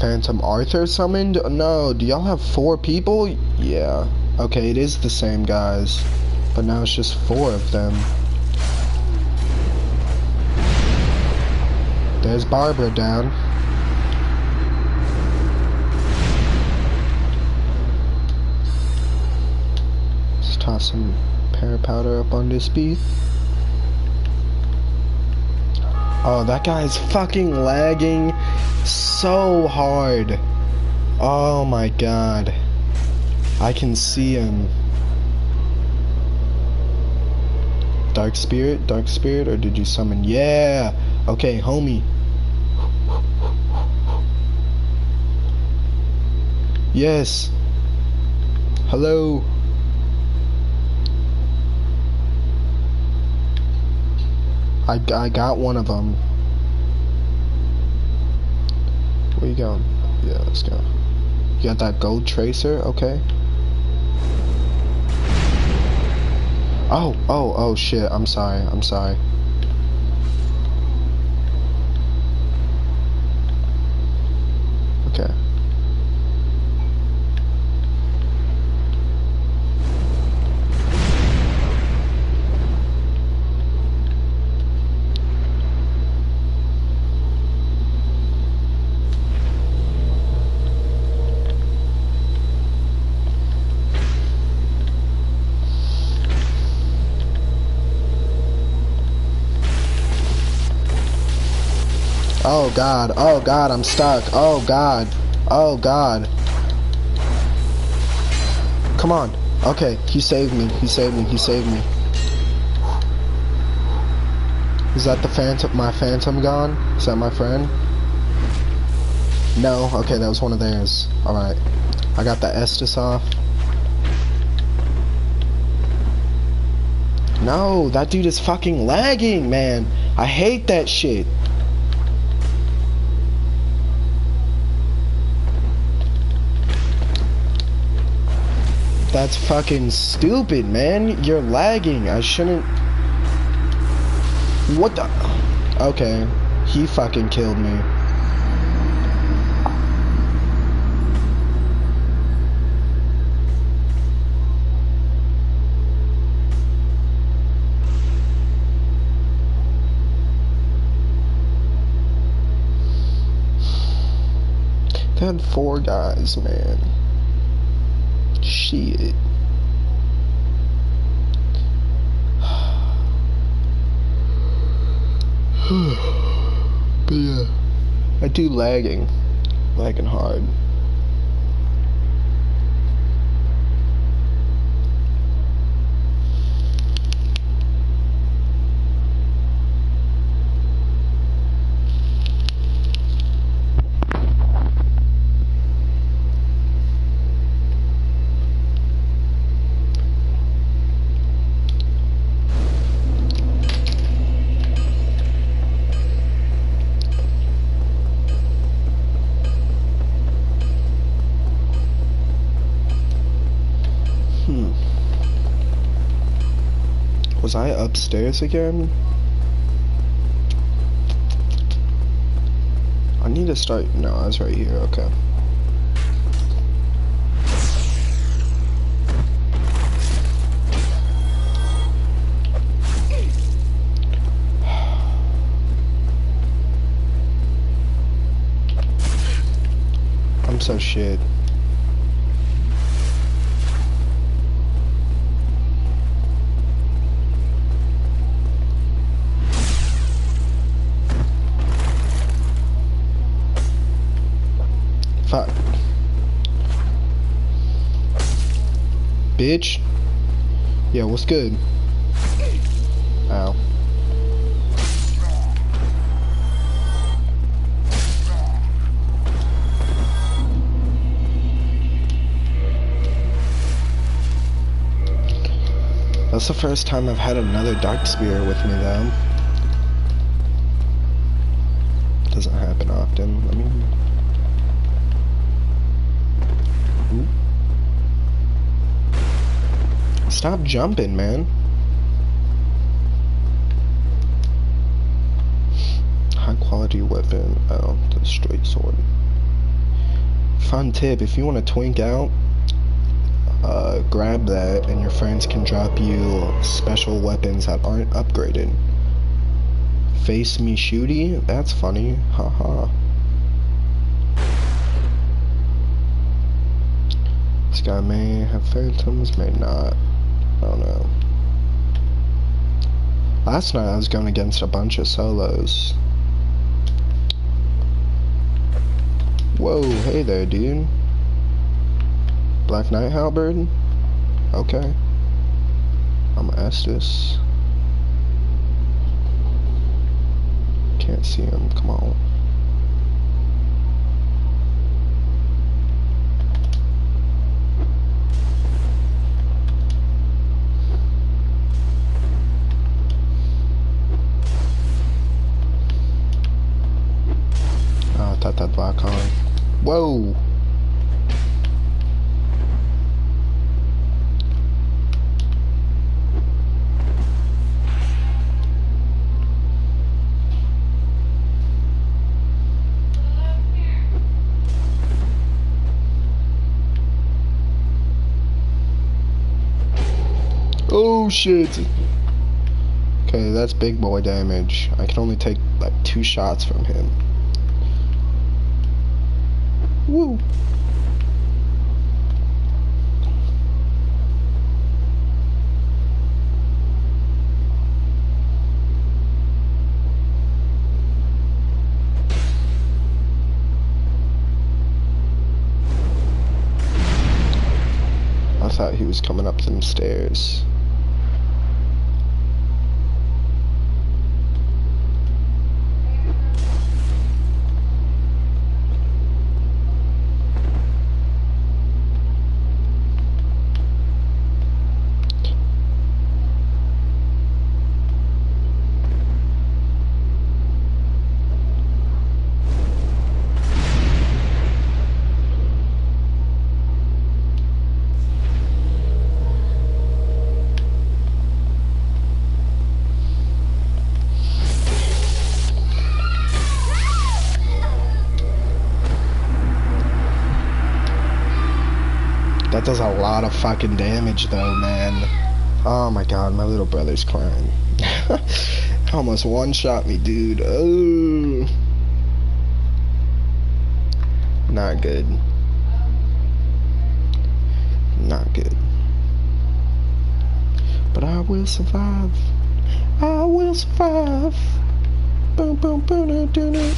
Phantom Arthur summoned? No, do y'all have four people? Yeah. Okay, it is the same guys. But now it's just four of them. There's Barbara down. Let's toss some powder up on this beef. Oh, that guy's fucking lagging so hard. Oh my god. I can see him. Dark Spirit? Dark Spirit? Or did you summon? Yeah! Okay, homie. Yes. Hello. I, I got one of them. Where you going? Yeah, let's go. You got that gold tracer? Okay. Oh, oh, oh shit. I'm sorry. I'm sorry. Okay. Oh god, oh god, I'm stuck. Oh god, oh god. Come on. Okay, he saved me, he saved me, he saved me. Is that the phantom, my phantom gone? Is that my friend? No, okay, that was one of theirs. Alright. I got the Estus off. No, that dude is fucking lagging, man. I hate that shit. That's fucking stupid, man. You're lagging. I shouldn't... What the... Okay. He fucking killed me. They had four guys, man. Shit. Uh, but yeah, I do lagging, lagging hard. Was I upstairs again? I need to start. No, I was right here. Okay. I'm so shit. Bitch. Yeah, what's good? Ow. That's the first time I've had another Dark Spear with me, though. Doesn't happen often. Stop jumping, man. High quality weapon. Oh, the straight sword. fun tip, if you want to twink out, uh, grab that and your friends can drop you special weapons that aren't upgraded. Face me shooty? That's funny. Haha. This guy may have phantoms, may not. Don't know. Last night I was going against a bunch of solos. Whoa, hey there, dude. Black Knight Halberd? Okay. I'm this. Can't see him, come on. Thought that black on. Whoa! Oh shit! Okay, that's big boy damage. I can only take like two shots from him. Woo! I thought he was coming up them stairs. That does a lot of fucking damage though, man. Oh my god, my little brother's crying. Almost one shot me, dude. Oh. Not good. Not good. But I will survive. I will survive. Boom, boom, boom, doo, doo, doo.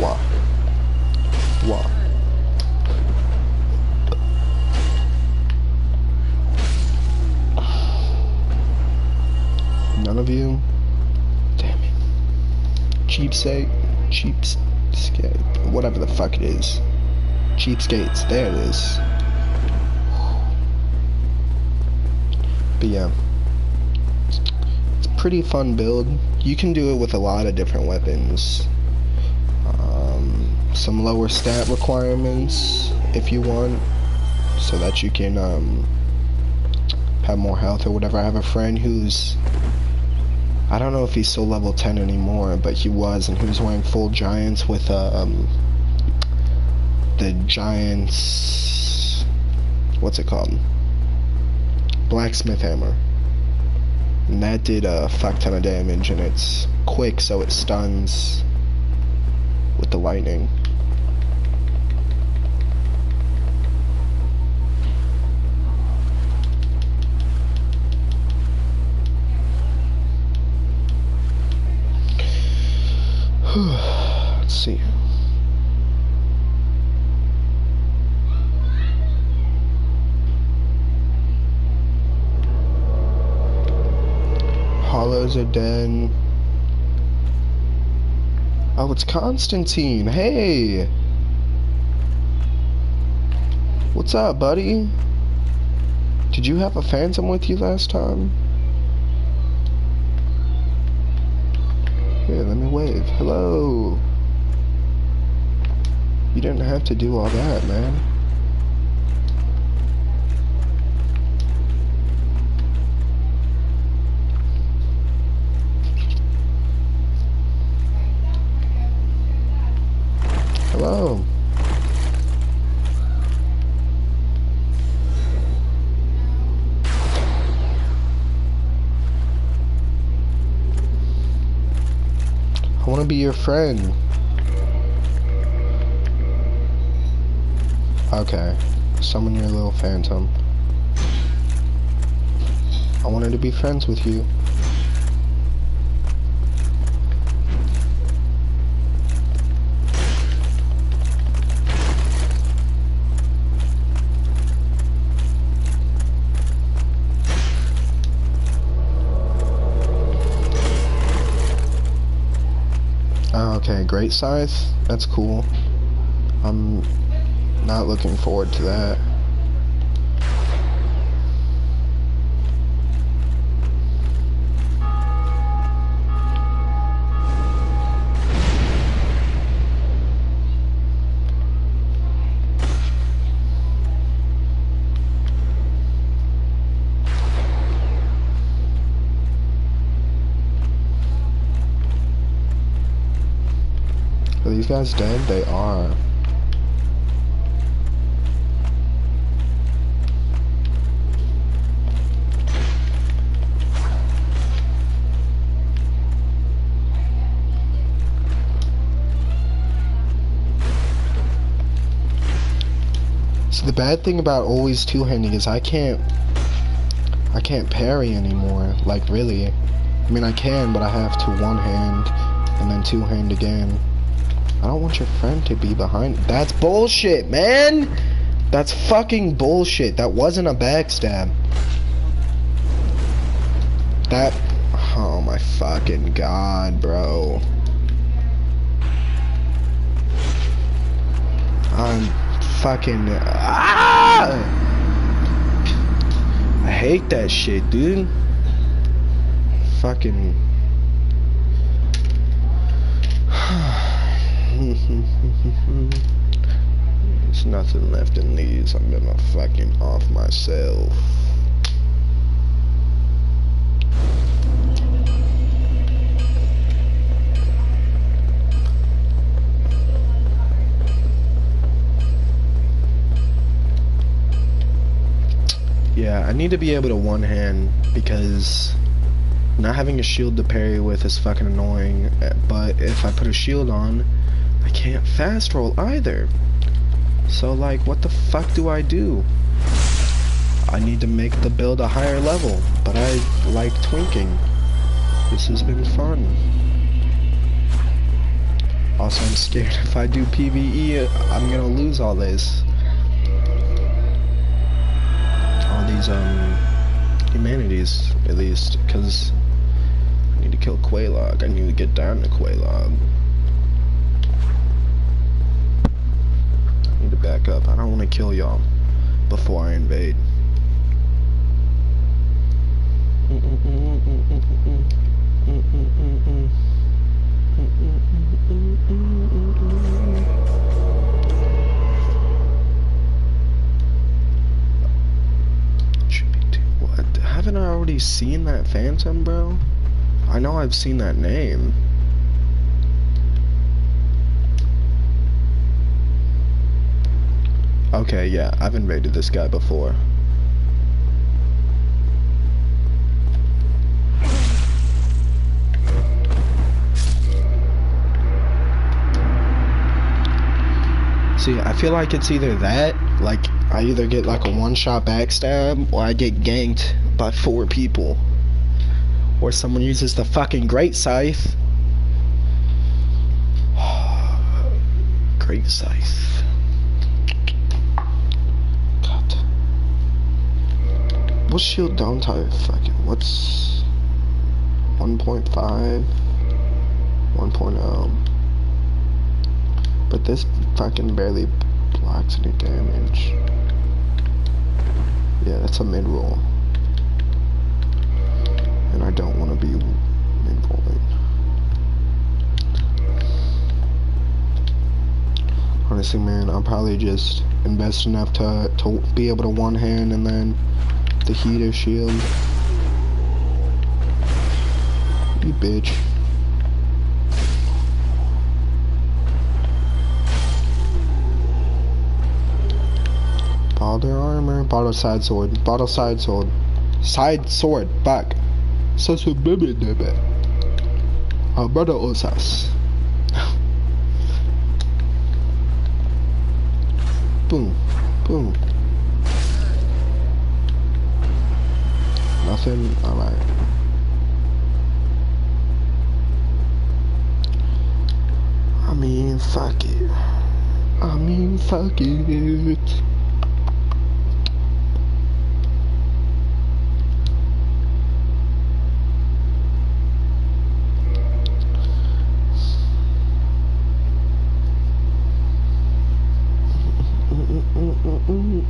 Wah. Wah. Damn it. Cheapsake? Cheapskate? Whatever the fuck it is. Cheapskates. There it is. But yeah. It's a pretty fun build. You can do it with a lot of different weapons. Um, some lower stat requirements if you want. So that you can um, have more health or whatever. I have a friend who's I don't know if he's still level 10 anymore, but he was, and he was wearing full giants with um, the giants. What's it called? Blacksmith hammer. And that did a fuck ton of damage, and it's quick, so it stuns with the lightning. Let's see. Hollows are dead. Oh, it's Constantine. Hey! What's up, buddy? Did you have a phantom with you last time? Here, let me wave. Hello. You didn't have to do all that, man. Hello. I want to be your friend. Okay. Summon your little phantom. I wanted to be friends with you. Oh, okay, great size. That's cool. I'm not looking forward to that. Are these guys dead? They are. The bad thing about always two-handing is I can't I can't parry anymore. Like really. I mean I can, but I have to one hand and then two hand again. I don't want your friend to be behind. That's bullshit, man. That's fucking bullshit. That wasn't a backstab. That. Oh my fucking god, bro. I'm fucking. Uh, I hate that shit, dude. Fucking. There's nothing left in these. I'm gonna fucking off myself. Yeah, I need to be able to one hand because not having a shield to parry with is fucking annoying. But if I put a shield on, I can't fast roll either. So like, what the fuck do I do? I need to make the build a higher level, but I like twinking. This has been fun. Also, I'm scared if I do PvE, I'm gonna lose all this. These, um, humanities, at least, because I need to kill Quelaag. I need to get down to Quelaag. I need to back up. I don't want to kill y'all before I invade. What? Haven't I already seen that Phantom, bro? I know I've seen that name. Okay, yeah, I've invaded this guy before. See, I feel like it's either that, like, I either get like a one-shot backstab, or I get ganked by four people. Or someone uses the fucking Great Scythe. Great Scythe. God. What shield don't I fucking, what's 1.5? 1.0. But this fucking barely blocks any damage. Yeah, that's a mid roll. And I don't want to be mid rolling. Honestly, man, I'll probably just invest enough to, to be able to one hand and then the heater shield. You bitch. Balder armor, Balder side sword, Balder side sword, side sword, back. Such a baby baby. Our brother owes us. boom, boom. Nothing, alright. I mean, fuck it. I mean, fuck it. Don't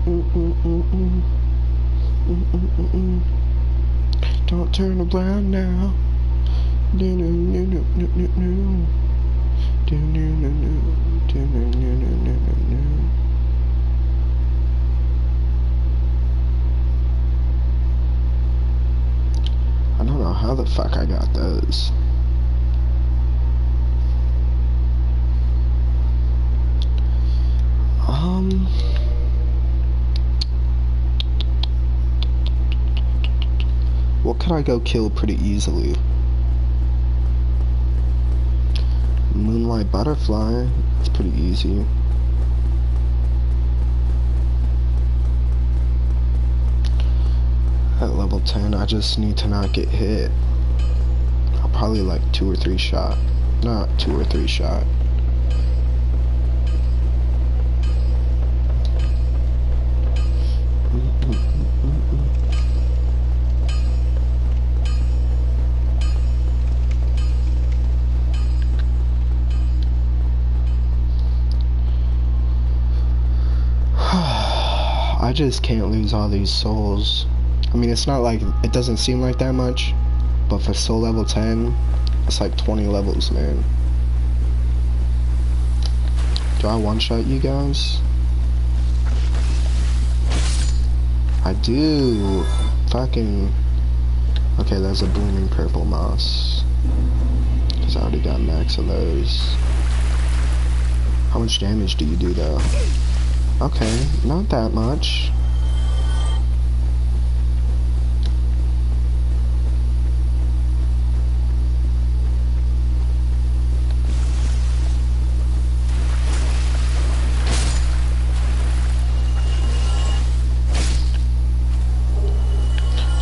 turn around now. I don't know how the fuck I got those. Um. What could I go kill pretty easily? Moonlight Butterfly. It's pretty easy. At level 10, I just need to not get hit. I'll probably like two or three shot. Not two or three shot. I just can't lose all these souls. I mean, it's not like, it doesn't seem like that much, but for soul level 10, it's like 20 levels, man. Do I one-shot you guys? I do. Fucking. Okay, there's a blooming purple moss. Cause I already got max of those. How much damage do you do though? Okay, not that much.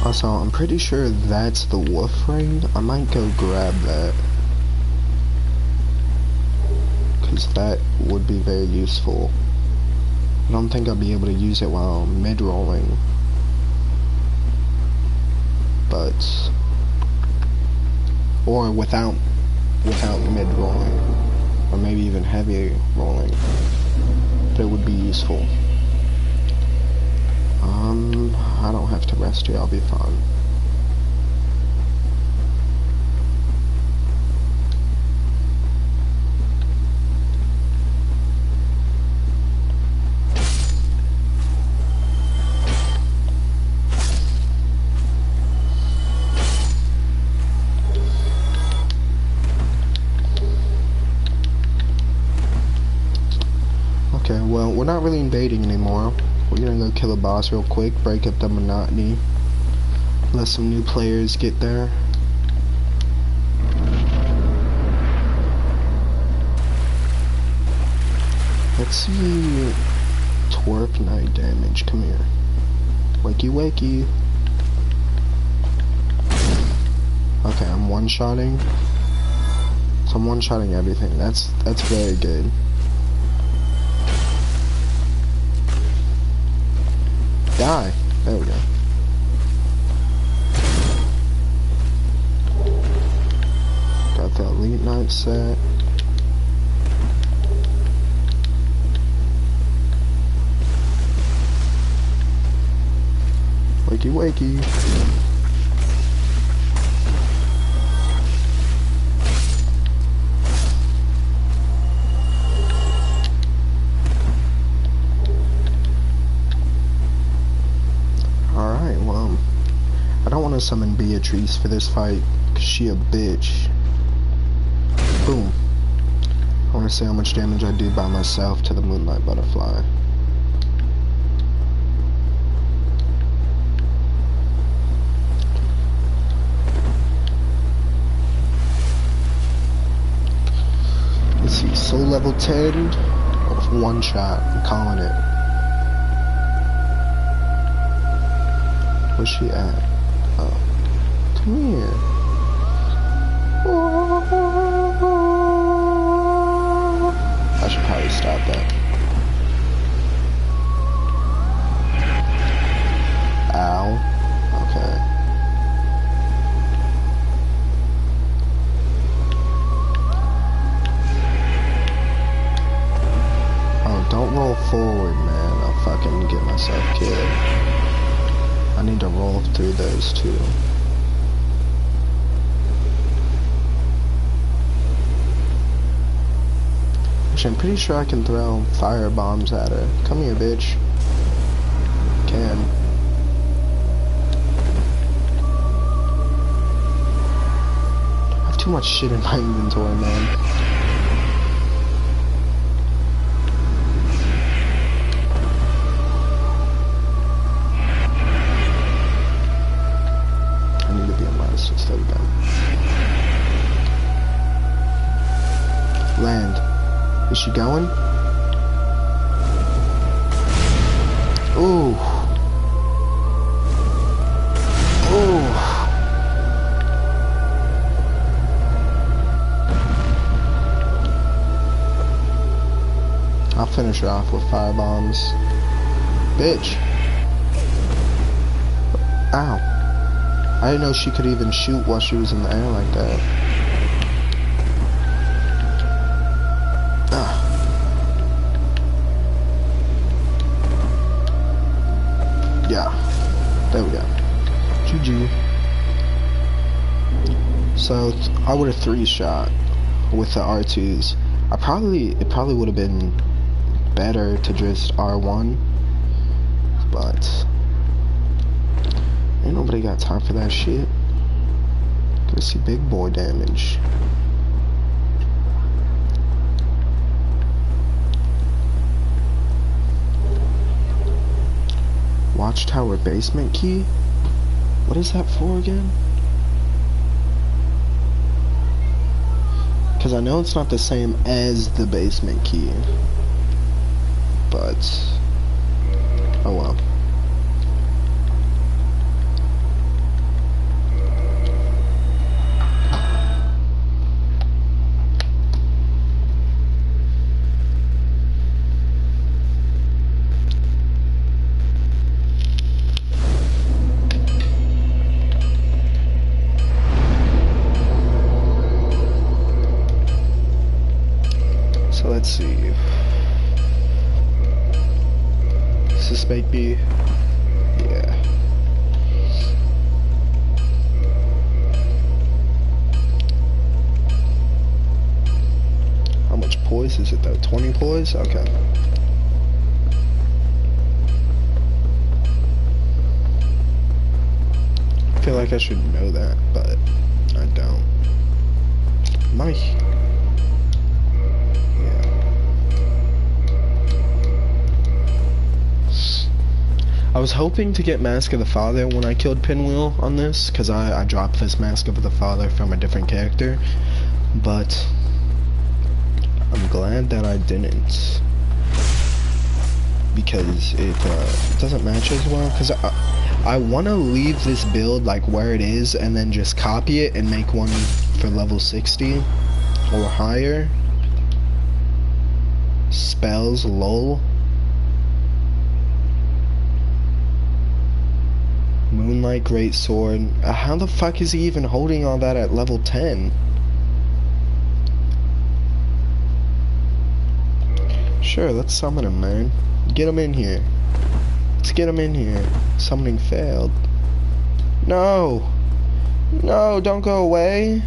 Also, I'm pretty sure that's the wolf ring. I might go grab that. Because that would be very useful. I don't think I'll be able to use it while mid-rolling. But... Or without, without mid-rolling. Or maybe even heavy rolling. But it would be useful. Um, I don't have to rest here, I'll be fine. Okay, well, we're not really invading anymore. We're gonna go kill a boss real quick, break up the monotony. Let some new players get there. Let's see twerp night damage. Come here. Wakey wakey. Okay, I'm one-shotting. So I'm one-shotting everything. That's that's very good. Die. There we go. Got that Elite Knight set. Wakey wakey. gonna summon Beatrice for this fight, cause she a bitch. Boom. I wanna see how much damage I do by myself to the Moonlight Butterfly. Let's see, soul level 10 of one shot, I'm calling it. Where's she at? Come sure I can throw fire bombs at her. Come here, bitch. Can. I have too much shit in my inventory, man. Is she going? Ooh. Ooh. I'll finish her off with fire bombs. Bitch. Ow. I didn't know she could even shoot while she was in the air like that. I would have three shot with the R2s. I probably it probably would have been better to just R1, but ain't nobody got time for that shit. Go see big boy damage. Watchtower basement key? What is that for again? Because I know it's not the same as the basement key. But. Oh well. I was hoping to get Mask of the Father when I killed Pinwheel on this, because I, I dropped this Mask of the Father from a different character, but I'm glad that I didn't. Because it uh, doesn't match as well, because I, I want to leave this build like where it is and then just copy it and make one for level 60 or higher. Spells, lol. Moonlight Great Sword. Uh, how the fuck is he even holding all that at level 10? Sure, let's summon him, man. Get him in here. Let's get him in here. Summoning failed. No! No, don't go away.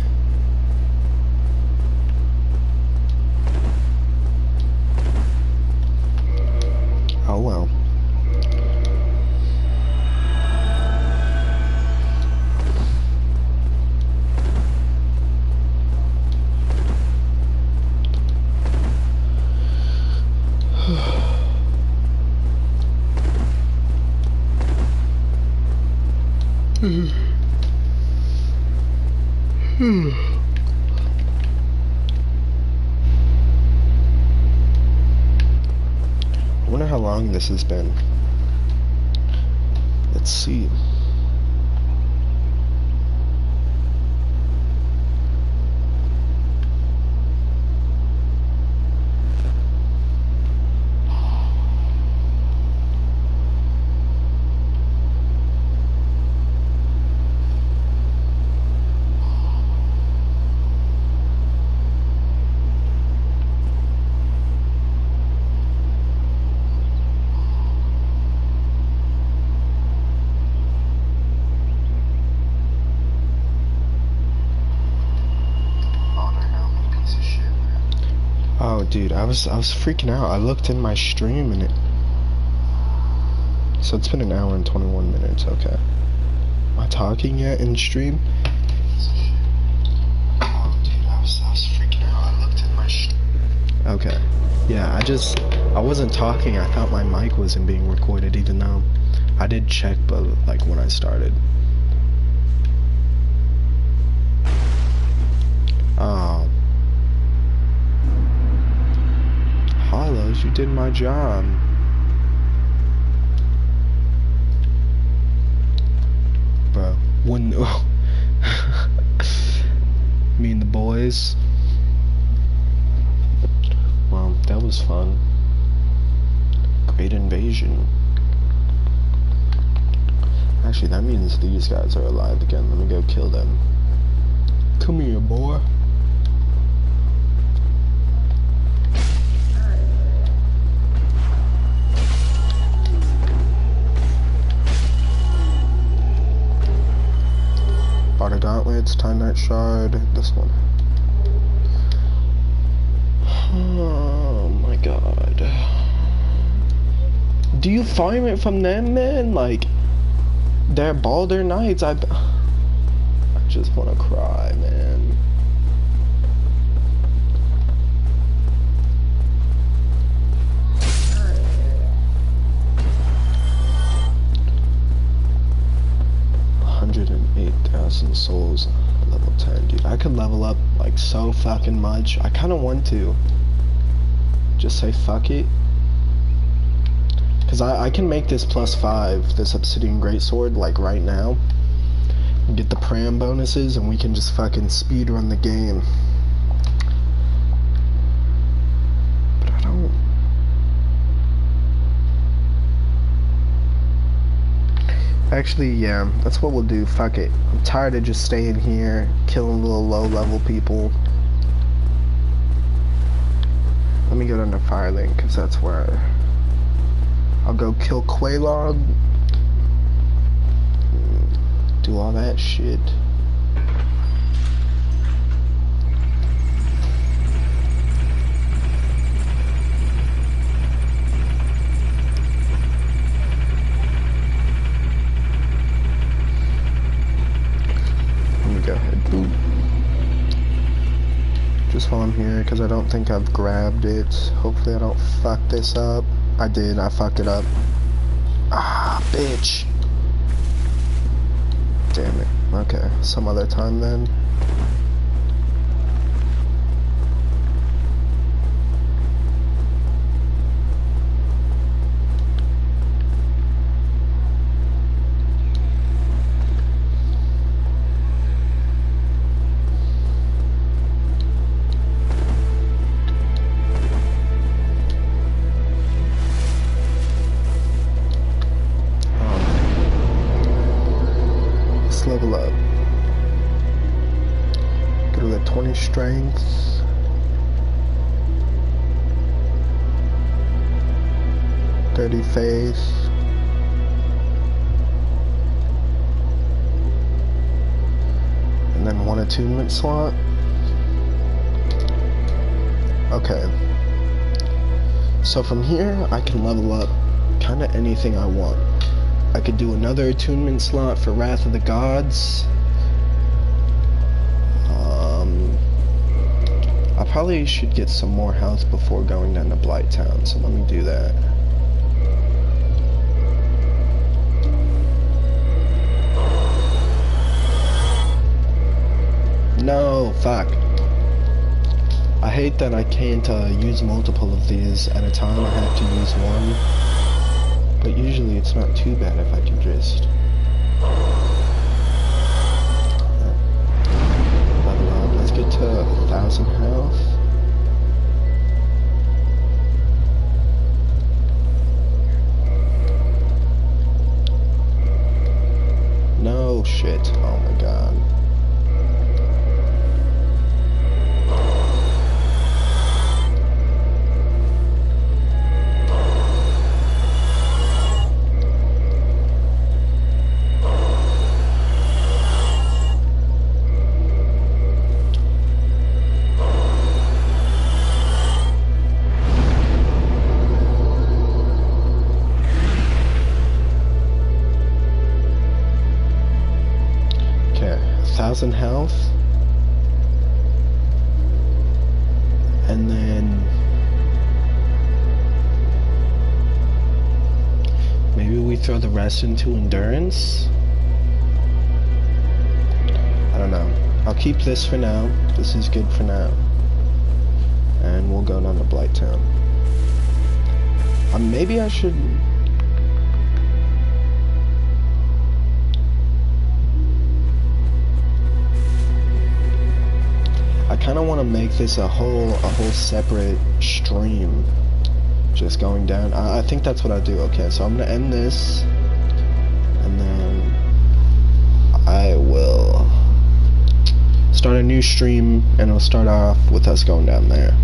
This has been. Let's see. Dude, I was I was freaking out. I looked in my stream and it. So it's been an hour and 21 minutes. Okay. Am I talking yet in stream? Oh, dude, I was I was freaking out. I looked in my. Okay. Yeah, I just I wasn't talking. I thought my mic wasn't being recorded, even though I did check, but like when I started. Oh. You did my job. Bro, when me and the boys. Well, that was fun. Great invasion. Actually, that means these guys are alive again. Let me go kill them. Come here, boy. Balder Gauntlets, Titanite Shard, this one. Oh my god. Do you farm it from them, man? Like, they're Balder Knights. I, I just want to cry, man. Thousand souls, level ten, dude. I could level up like so fucking much. I kind of want to. Just say fuck it. Cause I, I can make this plus five, this Obsidian Greatsword, like right now. And get the pram bonuses and we can just fucking speed run the game. But I don't Actually, yeah, that's what we'll do. Fuck it. I'm tired of just staying here, killing little low level people. Let me get under Firelink, because that's where I'll go kill Quelaag. Do all that shit. Go ahead. Just while I'm here, because I don't think I've grabbed it. Hopefully I don't fuck this up. I did, I fucked it up. Ah, bitch. Damn it. Okay, some other time then. To 20 strength. Thirty faith. And then one attunement slot. Okay. So from here, I can level up kind of anything I want. I could do another attunement slot for Wrath of the Gods. I probably should get some more health before going down to Blighttown, so let me do that. No, fuck. I hate that I can't uh, use multiple of these at a time. I have to use one. But usually it's not too bad if I can just... Up. Let's get to thousand health. Throw into endurance. I don't know. I'll keep this for now. This is good for now. And we'll go down to Blighttown. Uh, maybe I should I kind of want to make this a whole a whole separate stream just going down I, I think that's what I do okay so I'm gonna end this and then I will start a new stream and it'll start off with us going down there